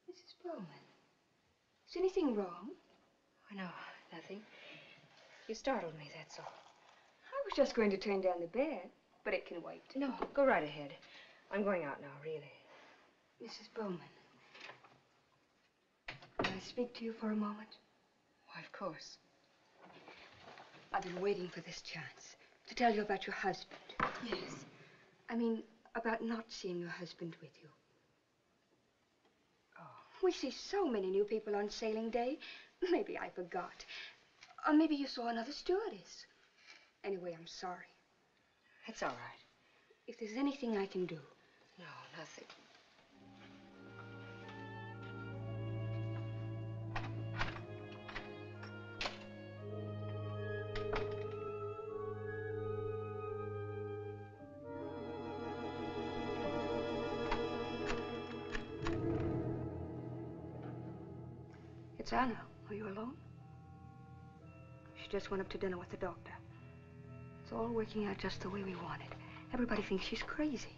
P: Mrs. Bowman, is anything wrong?
A: Oh, no, nothing. You startled me, that's all.
P: I was just going to turn down the bed, but it can wait.
A: No, go right ahead. I'm going out now, really.
P: Mrs. Bowman, may I speak to you for a moment?
A: Why, of course.
P: I've been waiting for this chance to tell you about your husband.
A: Yes.
P: I mean, about not seeing your husband with you.
A: Oh.
P: We see so many new people on sailing day. Maybe I forgot. Or maybe you saw another stewardess. Anyway, I'm sorry.
A: It's all right.
P: If there's anything I can do.
A: No, nothing.
P: It's Anna. Are you alone? She just went up to dinner with the doctor. It's all working out just the way we want it. Everybody thinks she's crazy.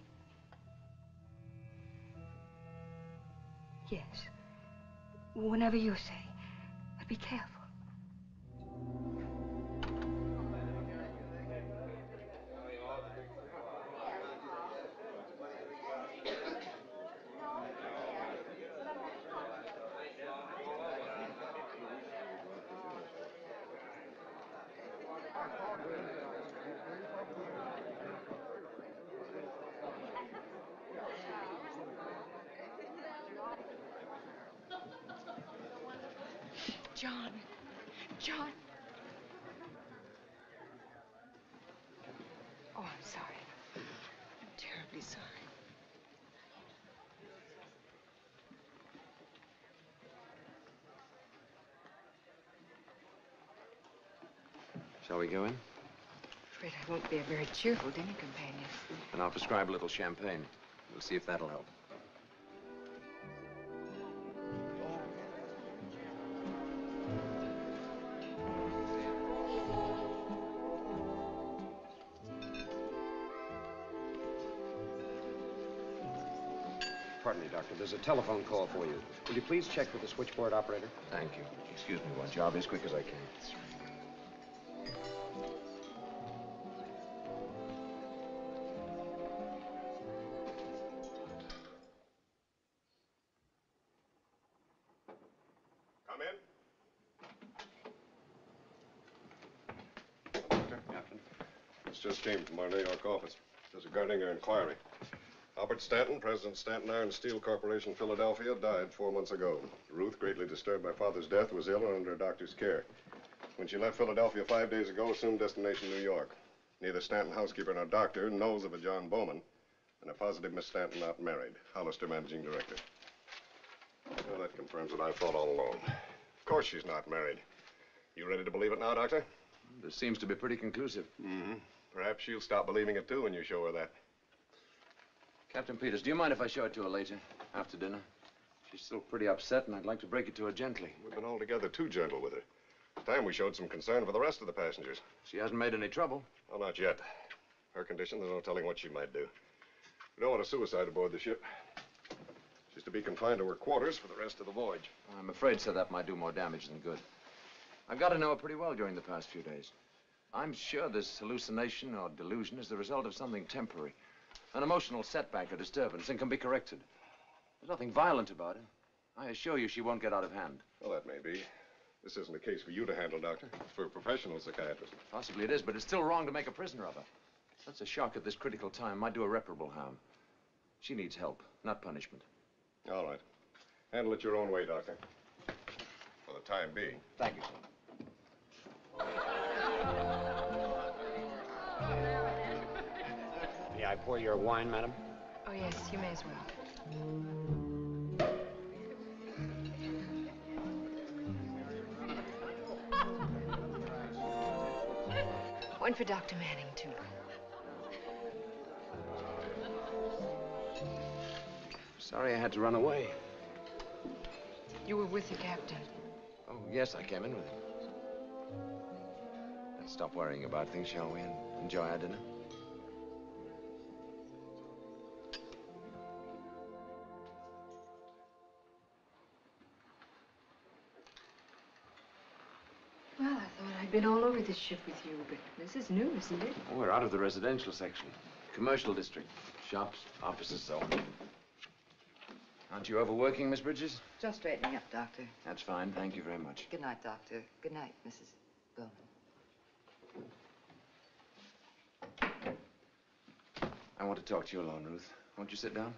P: Yes. Whenever you say. But be careful.
I: Shall we go in?
A: Afraid I won't be a very cheerful dinner companion.
I: And I'll prescribe a little champagne. We'll see if that'll help.
R: Pardon me, Doctor. There's a telephone call for you. Will you please check with the switchboard operator?
I: Thank you. Excuse me, one job as quick as I can.
G: Stanton, President Stanton Iron Steel Corporation, Philadelphia, died four months ago. Ruth, greatly disturbed by father's death, was ill and under a doctor's care. When she left Philadelphia five days ago, assumed destination New York. Neither Stanton housekeeper nor doctor knows of a John Bowman, and a positive Miss Stanton not married. Hollister, managing director. Well, that confirms what I thought all along. Of course she's not married. You ready to believe it now, Doctor?
I: This seems to be pretty conclusive.
G: Mm-hmm. Perhaps she'll stop believing it, too, when you show her that.
I: Captain Peters, do you mind if I show it to her later, after dinner? She's still pretty upset, and I'd like to break it to her gently.
G: We've been altogether too gentle with her. It's time we showed some concern for the rest of the passengers.
I: She hasn't made any trouble.
G: Well, not yet. Her condition, there's no telling what she might do. We don't want a suicide aboard the ship. She's to be confined to her quarters for the rest of the voyage.
I: I'm afraid, sir, that might do more damage than good. I've got to know her pretty well during the past few days. I'm sure this hallucination or delusion is the result of something temporary. An emotional setback or disturbance and can be corrected. There's nothing violent about it. I assure you she won't get out of hand.
G: Well, that may be. This isn't a case for you to handle, Doctor. It's for a professional psychiatrist.
I: Possibly it is, but it's still wrong to make a prisoner of her. That's a shock at this critical time might do irreparable harm. She needs help, not punishment.
G: All right. Handle it your own way, Doctor. For the time being.
I: Thank you, sir.
R: I pour your wine, madam?
A: Oh, yes, you may as well. One for Dr. Manning, too.
I: Sorry I had to run away.
A: You were with the captain.
I: Oh, yes, I came in with him. Let's stop worrying about things, shall we, and enjoy our dinner?
A: I thought I'd been all over this ship with you, but this is new, isn't it?
I: We're out of the residential section. Commercial district. Shops, offices, so on. Aren't you overworking, Miss Bridges?
S: Just straightening up, Doctor.
I: That's fine. Thank you very much.
S: Good night, Doctor. Good night, Mrs. Bowman.
I: I want to talk to you alone, Ruth. Won't you sit down?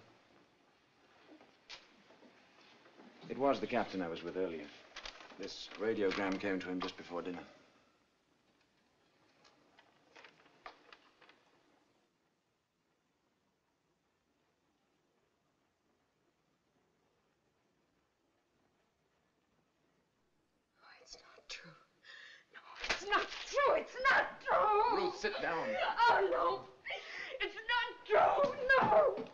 I: It was the captain I was with earlier. This radiogram came to him just before dinner.
A: True. No, it's not true. It's not true.
I: Ruth, sit down.
A: Oh, no. It's not true. No.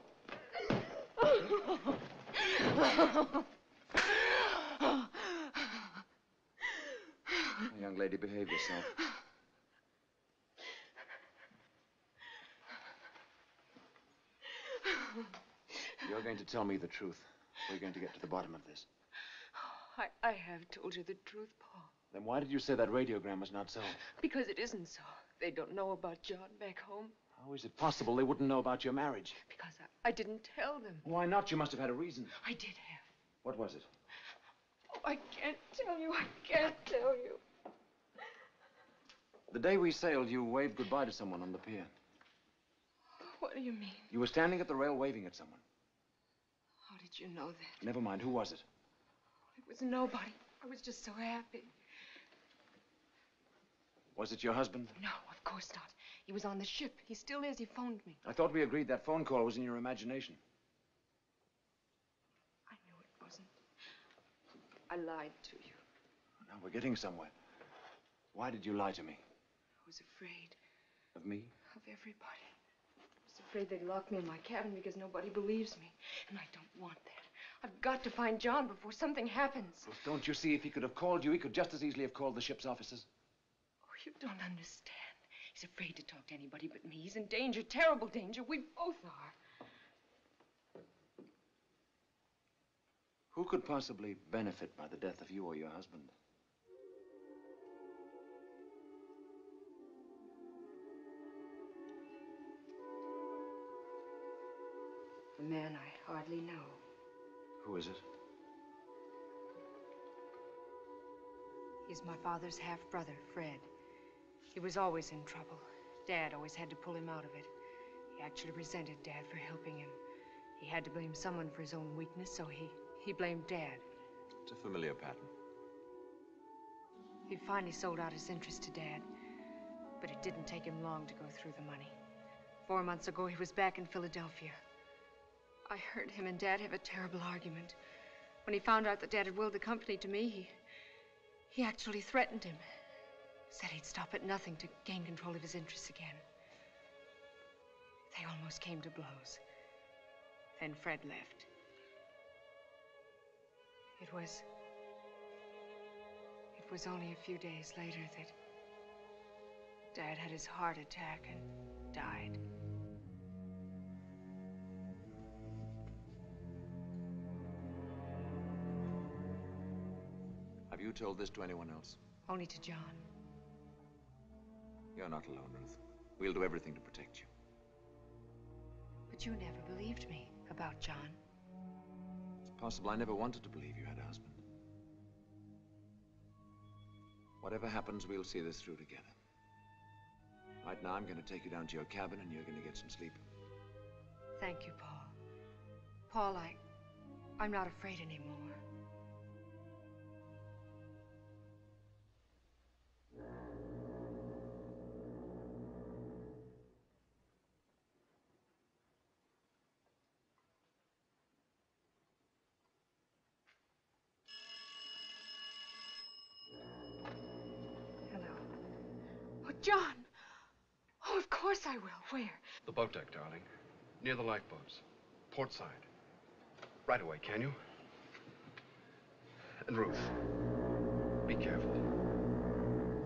I: Young lady, behave yourself. You're going to tell me the truth. We're going to get to the bottom of this.
A: I, I have told you the truth, Paul.
I: Then why did you say that radiogram was not so?
A: Because it isn't so. They don't know about John back home.
I: How is it possible they wouldn't know about your marriage?
A: Because I, I didn't tell them.
I: Why not? You must have had a reason.
A: I did have.
I: What was it?
A: Oh, I can't tell you. I can't tell you.
I: The day we sailed, you waved goodbye to someone on the pier.
A: What do you mean?
I: You were standing at the rail waving at someone.
A: How did you know that?
I: Never mind. Who was it?
A: It was nobody. I was just so happy.
I: Was it your husband?
A: No, of course not. He was on the ship. He still is. He phoned me.
I: I thought we agreed that phone call was in your imagination.
A: I knew it wasn't. I lied to you.
I: Now we're getting somewhere. Why did you lie to me?
A: I was afraid
I: Of me?
A: of everybody. I was afraid they'd lock me in my cabin because nobody believes me. And I don't want that. I've got to find John before something happens.
I: Well, don't you see, if he could have called you, he could just as easily have called the ship's officers.
A: You don't understand. He's afraid to talk to anybody but me. He's in danger, terrible danger. We both are.
I: Who could possibly benefit by the death of you or your husband?
A: A man I hardly know.
I: Who is it?
A: He's my father's half brother, Fred. He was always in trouble. Dad always had to pull him out of it. He actually resented Dad for helping him. He had to blame someone for his own weakness, so he, he blamed Dad.
I: It's a familiar pattern.
A: He finally sold out his interest to Dad, but it didn't take him long to go through the money. Four months ago, he was back in Philadelphia. I heard him and Dad have a terrible argument. When he found out that Dad had willed the company to me, he, he actually threatened him. Said he'd stop at nothing to gain control of his interests again. They almost came to blows. Then Fred left. It was. It was only a few days later that Dad had his heart attack and died.
I: Have you told this to anyone else?
A: Only to John.
I: You're not alone, Ruth. We'll do everything to protect you.
A: But you never believed me about John.
I: It's possible I never wanted to believe you had a husband. Whatever happens, we'll see this through together. Right now, I'm going to take you down to your cabin and you're going to get some sleep.
A: Thank you, Paul. Paul, I. I'm not afraid anymore. Course I will. Where?
B: The boat deck, darling. Near the lifeboats. Port side. Right away, can you? And Ruth, be careful.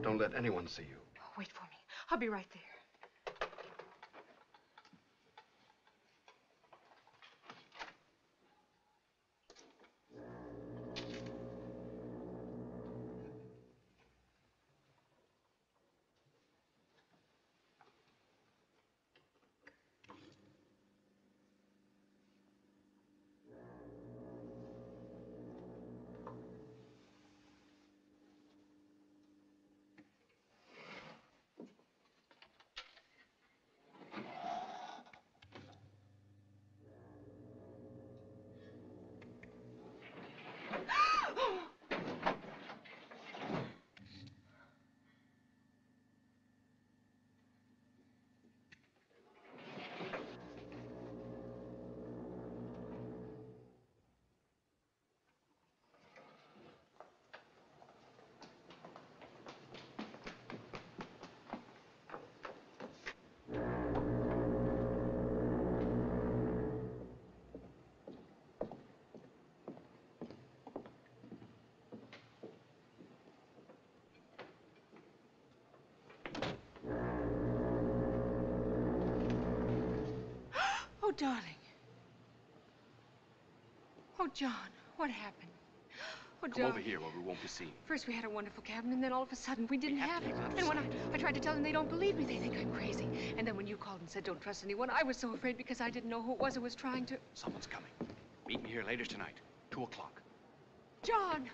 B: Don't let anyone see you.
A: Oh, wait for me. I'll be right there. Oh, darling. Oh, John, what happened? Oh,
B: Come
A: John.
B: over here where we won't be seen.
A: First, we had a wonderful cabin, and then all of a sudden, we didn't have, it. And when I, I tried to tell them, they don't believe me. They think I'm crazy. And then when you called and said, don't trust anyone, I was so afraid because I didn't know who it was who was trying to.
J: Someone's coming. Meet me here later tonight, 2 o'clock.
A: John!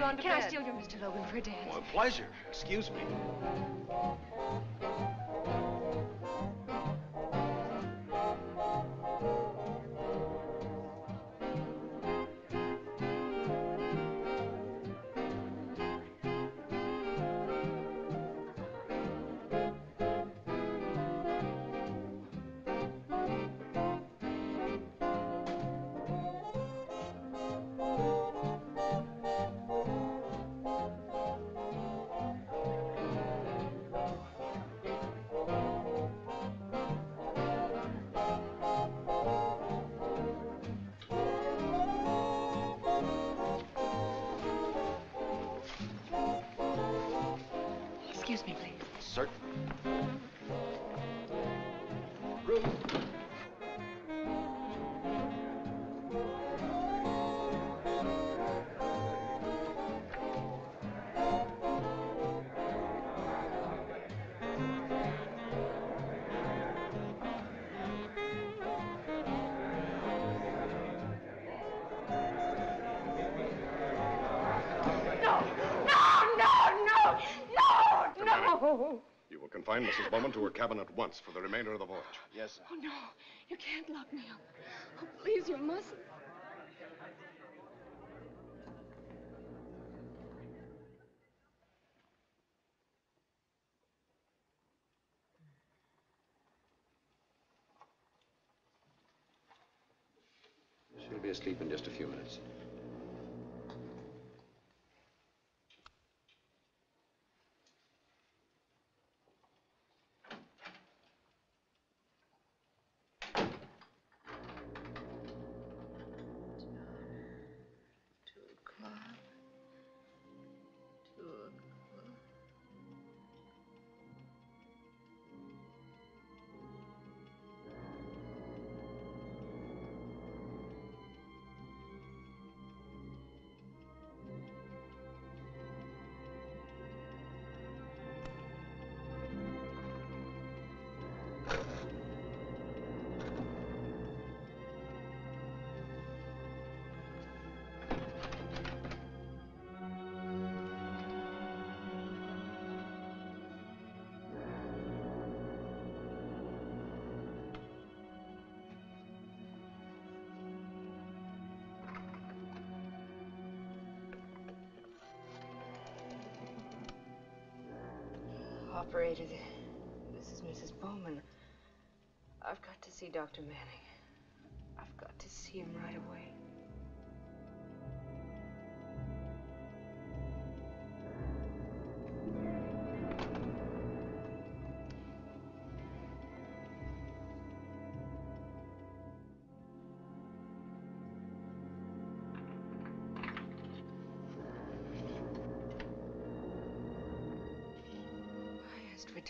F: Gone to
A: Can
F: bed.
A: I steal your Mr. Logan for a dance?
C: Well, pleasure. Excuse me.
G: You will confine Mrs. Bowman to her cabin at once for the remainder of the voyage.
C: Yes, sir.
A: Oh, no. You can't lock me up. Oh, please, you mustn't.
I: She'll be asleep in just a few minutes.
Q: Operator, this is Mrs. Bowman. I've got to see Dr. Manning. I've got to see him right away.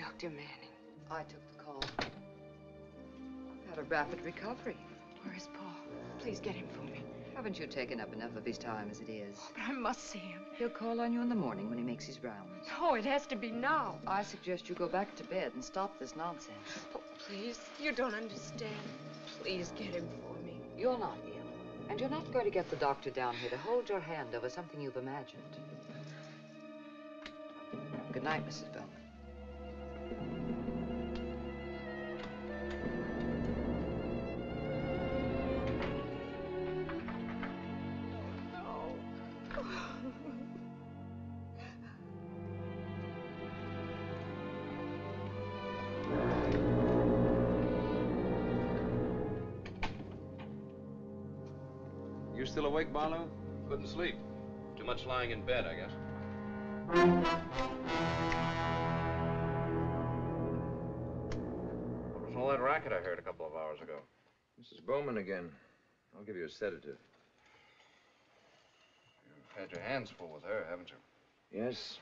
Q: Dr. Manning.
S: I took the call. I've had a rapid recovery.
A: Where is Paul? Please get him for me.
S: Haven't you taken up enough of his time as it is?
A: Oh, but I must see him.
S: He'll call on you in the morning when he makes his rounds.
A: No, it has to be now.
S: I suggest you go back to bed and stop this nonsense.
Q: Oh, please, you don't understand. Please get him for me.
S: You're not ill. And you're not going to get the doctor down here to hold your hand over something you've imagined. Good night, Mrs. Bowman.
I: Awake, Barlow?
B: Couldn't sleep. Too much lying in bed, I guess.
I: What was all that racket I heard a couple of hours ago? Mrs. Bowman again. I'll give you a sedative.
B: You've had your hands full with her, haven't you?
I: Yes.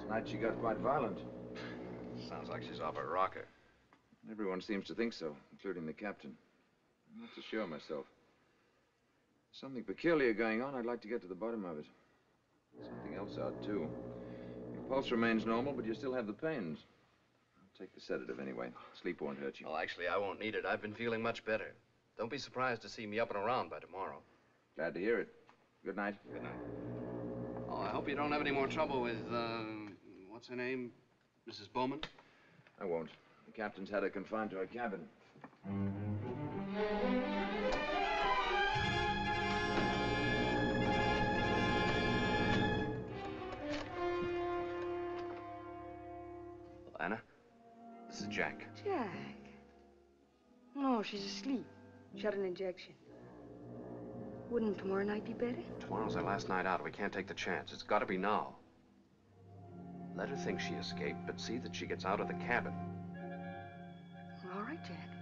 I: Tonight she got quite violent.
B: Sounds like she's off her rocker.
I: Everyone seems to think so, including the captain. I'm not so sure myself. Something peculiar going on. I'd like to get to the bottom of it. Something else out, too. Your pulse remains normal, but you still have the pains. I'll take the sedative anyway. Sleep won't hurt you.
B: Well, actually, I won't need it. I've been feeling much better. Don't be surprised to see me up and around by tomorrow.
I: Glad to hear it. Good night.
B: Good night. Oh, I hope you don't have any more trouble with, uh, what's her name? Mrs. Bowman?
I: I won't. The captain's had her confined to her cabin.
B: Jack.
P: Jack. No, she's asleep. She had an injection. Wouldn't tomorrow night be better?
B: Tomorrow's our last night out. We can't take the chance. It's got to be now. Let her think she escaped, but see that she gets out of the cabin.
P: All right, Jack.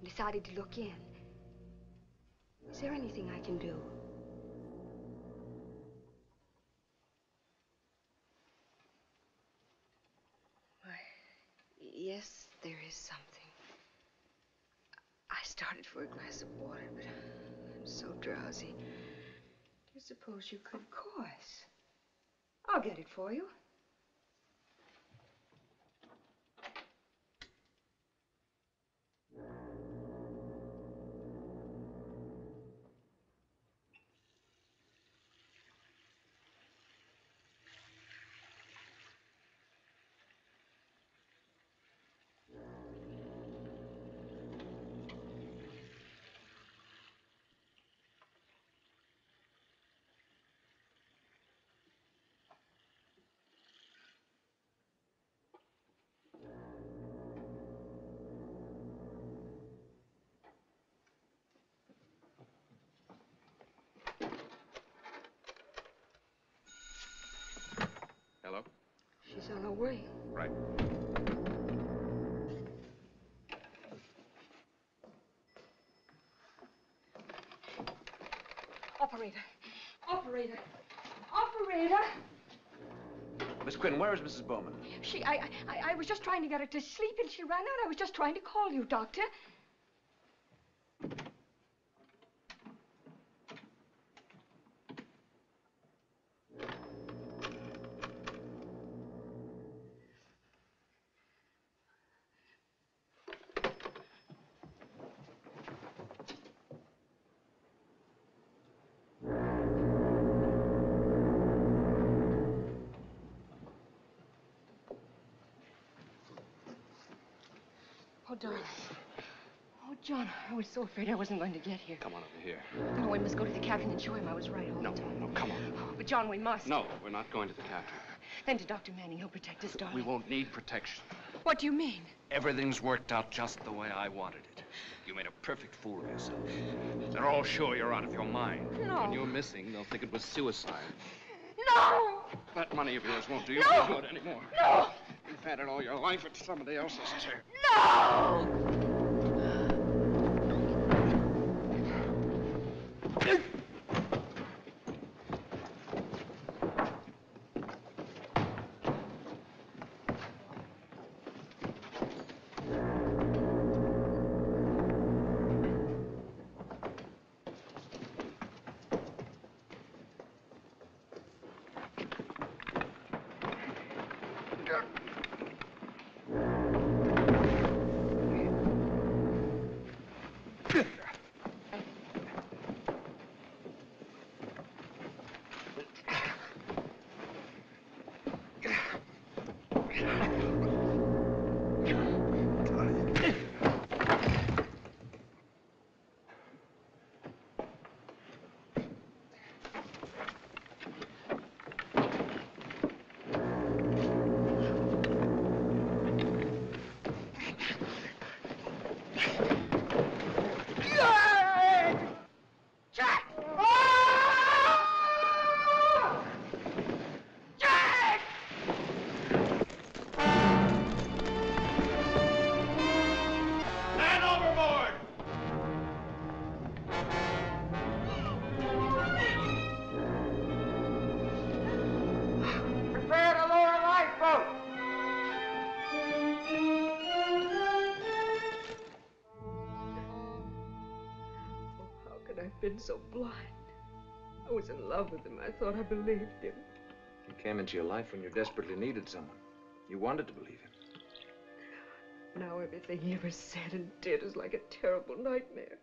P: And decided to look in. Is there anything I can do?
Q: Why, Yes, there is something. I started for a glass of water, but I'm so drowsy.
P: Do you suppose you could? Of course. I'll get it for you.
B: Hello?
P: She's on her way.
B: Right.
P: Operator. Operator. Operator.
I: Miss Quinn, where is Mrs. Bowman?
P: She, I, I, I was just trying to get her to sleep and she ran out. I was just trying to call you, Doctor. Oh, darling. Oh, John, I was so afraid I wasn't going to get here.
B: Come on over here.
P: No, we must go to the captain and show him I was right all
B: No,
P: the time.
B: no, come on.
P: Oh, but, John, we must.
B: No, we're not going to the captain.
P: Then to Dr. Manning. He'll protect us, darling.
B: We won't need protection.
P: What do you mean?
B: Everything's worked out just the way I wanted it. You made a perfect fool of yourself. They're all sure you're out of your mind.
P: No.
B: When you're missing, they'll think it was suicide.
P: No!
B: That money of yours won't do you
P: No!
B: any good anymore.
P: No!
B: You've had it all your life. It's somebody else's turn.
P: No!
F: Been so blind. I was in love with him. I thought I believed him.
I: He came into your life when you desperately needed someone. You wanted to believe him.
F: Now everything he ever said and did is like a terrible nightmare.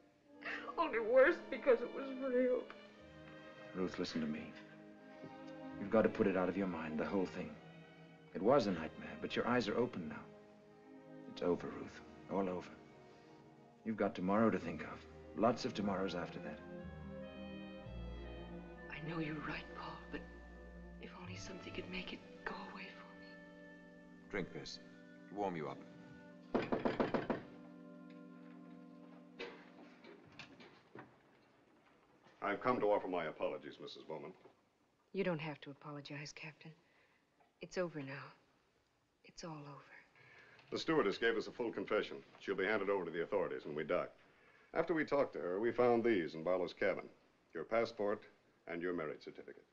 F: Only worse because it was real.
I: Ruth, listen to me. You've got to put it out of your mind, the whole thing. It was a nightmare, but your eyes are open now. It's over, Ruth. All over. You've got tomorrow to think of. Lots of tomorrows after that.
F: I know you're right, Paul, but if only something could make it go away for me.
I: Drink this. It'll Warm you up.
G: I've come to offer my apologies, Mrs. Bowman.
A: You don't have to apologize, Captain. It's over now. It's all over.
G: The stewardess gave us a full confession. She'll be handed over to the authorities when we dock. After we talked to her, we found these in Barlow's cabin. Your passport and your marriage certificate.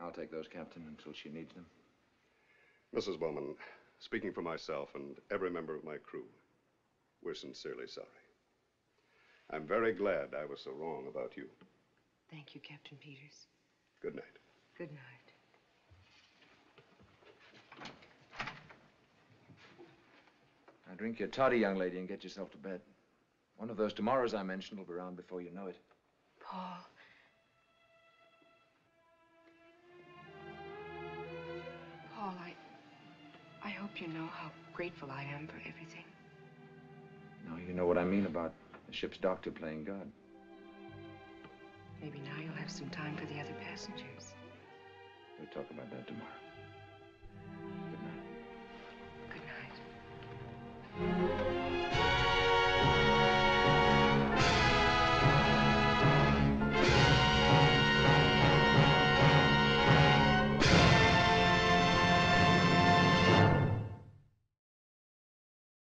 I: I'll take those, Captain, until she needs them.
G: Mrs. Bowman, speaking for myself and every member of my crew, we're sincerely sorry. I'm very glad I was so wrong about you.
A: Thank you, Captain Peters.
G: Good night.
A: Good night.
I: Now drink your toddy, young lady, and get yourself to bed. One of those tomorrows I mentioned will be around before you know it.
A: Paul. Paul, I. I hope you know how grateful I am for everything.
I: Now you know what I mean about the ship's doctor playing God.
A: Maybe now you'll have some time for the other passengers.
I: We'll talk about that tomorrow.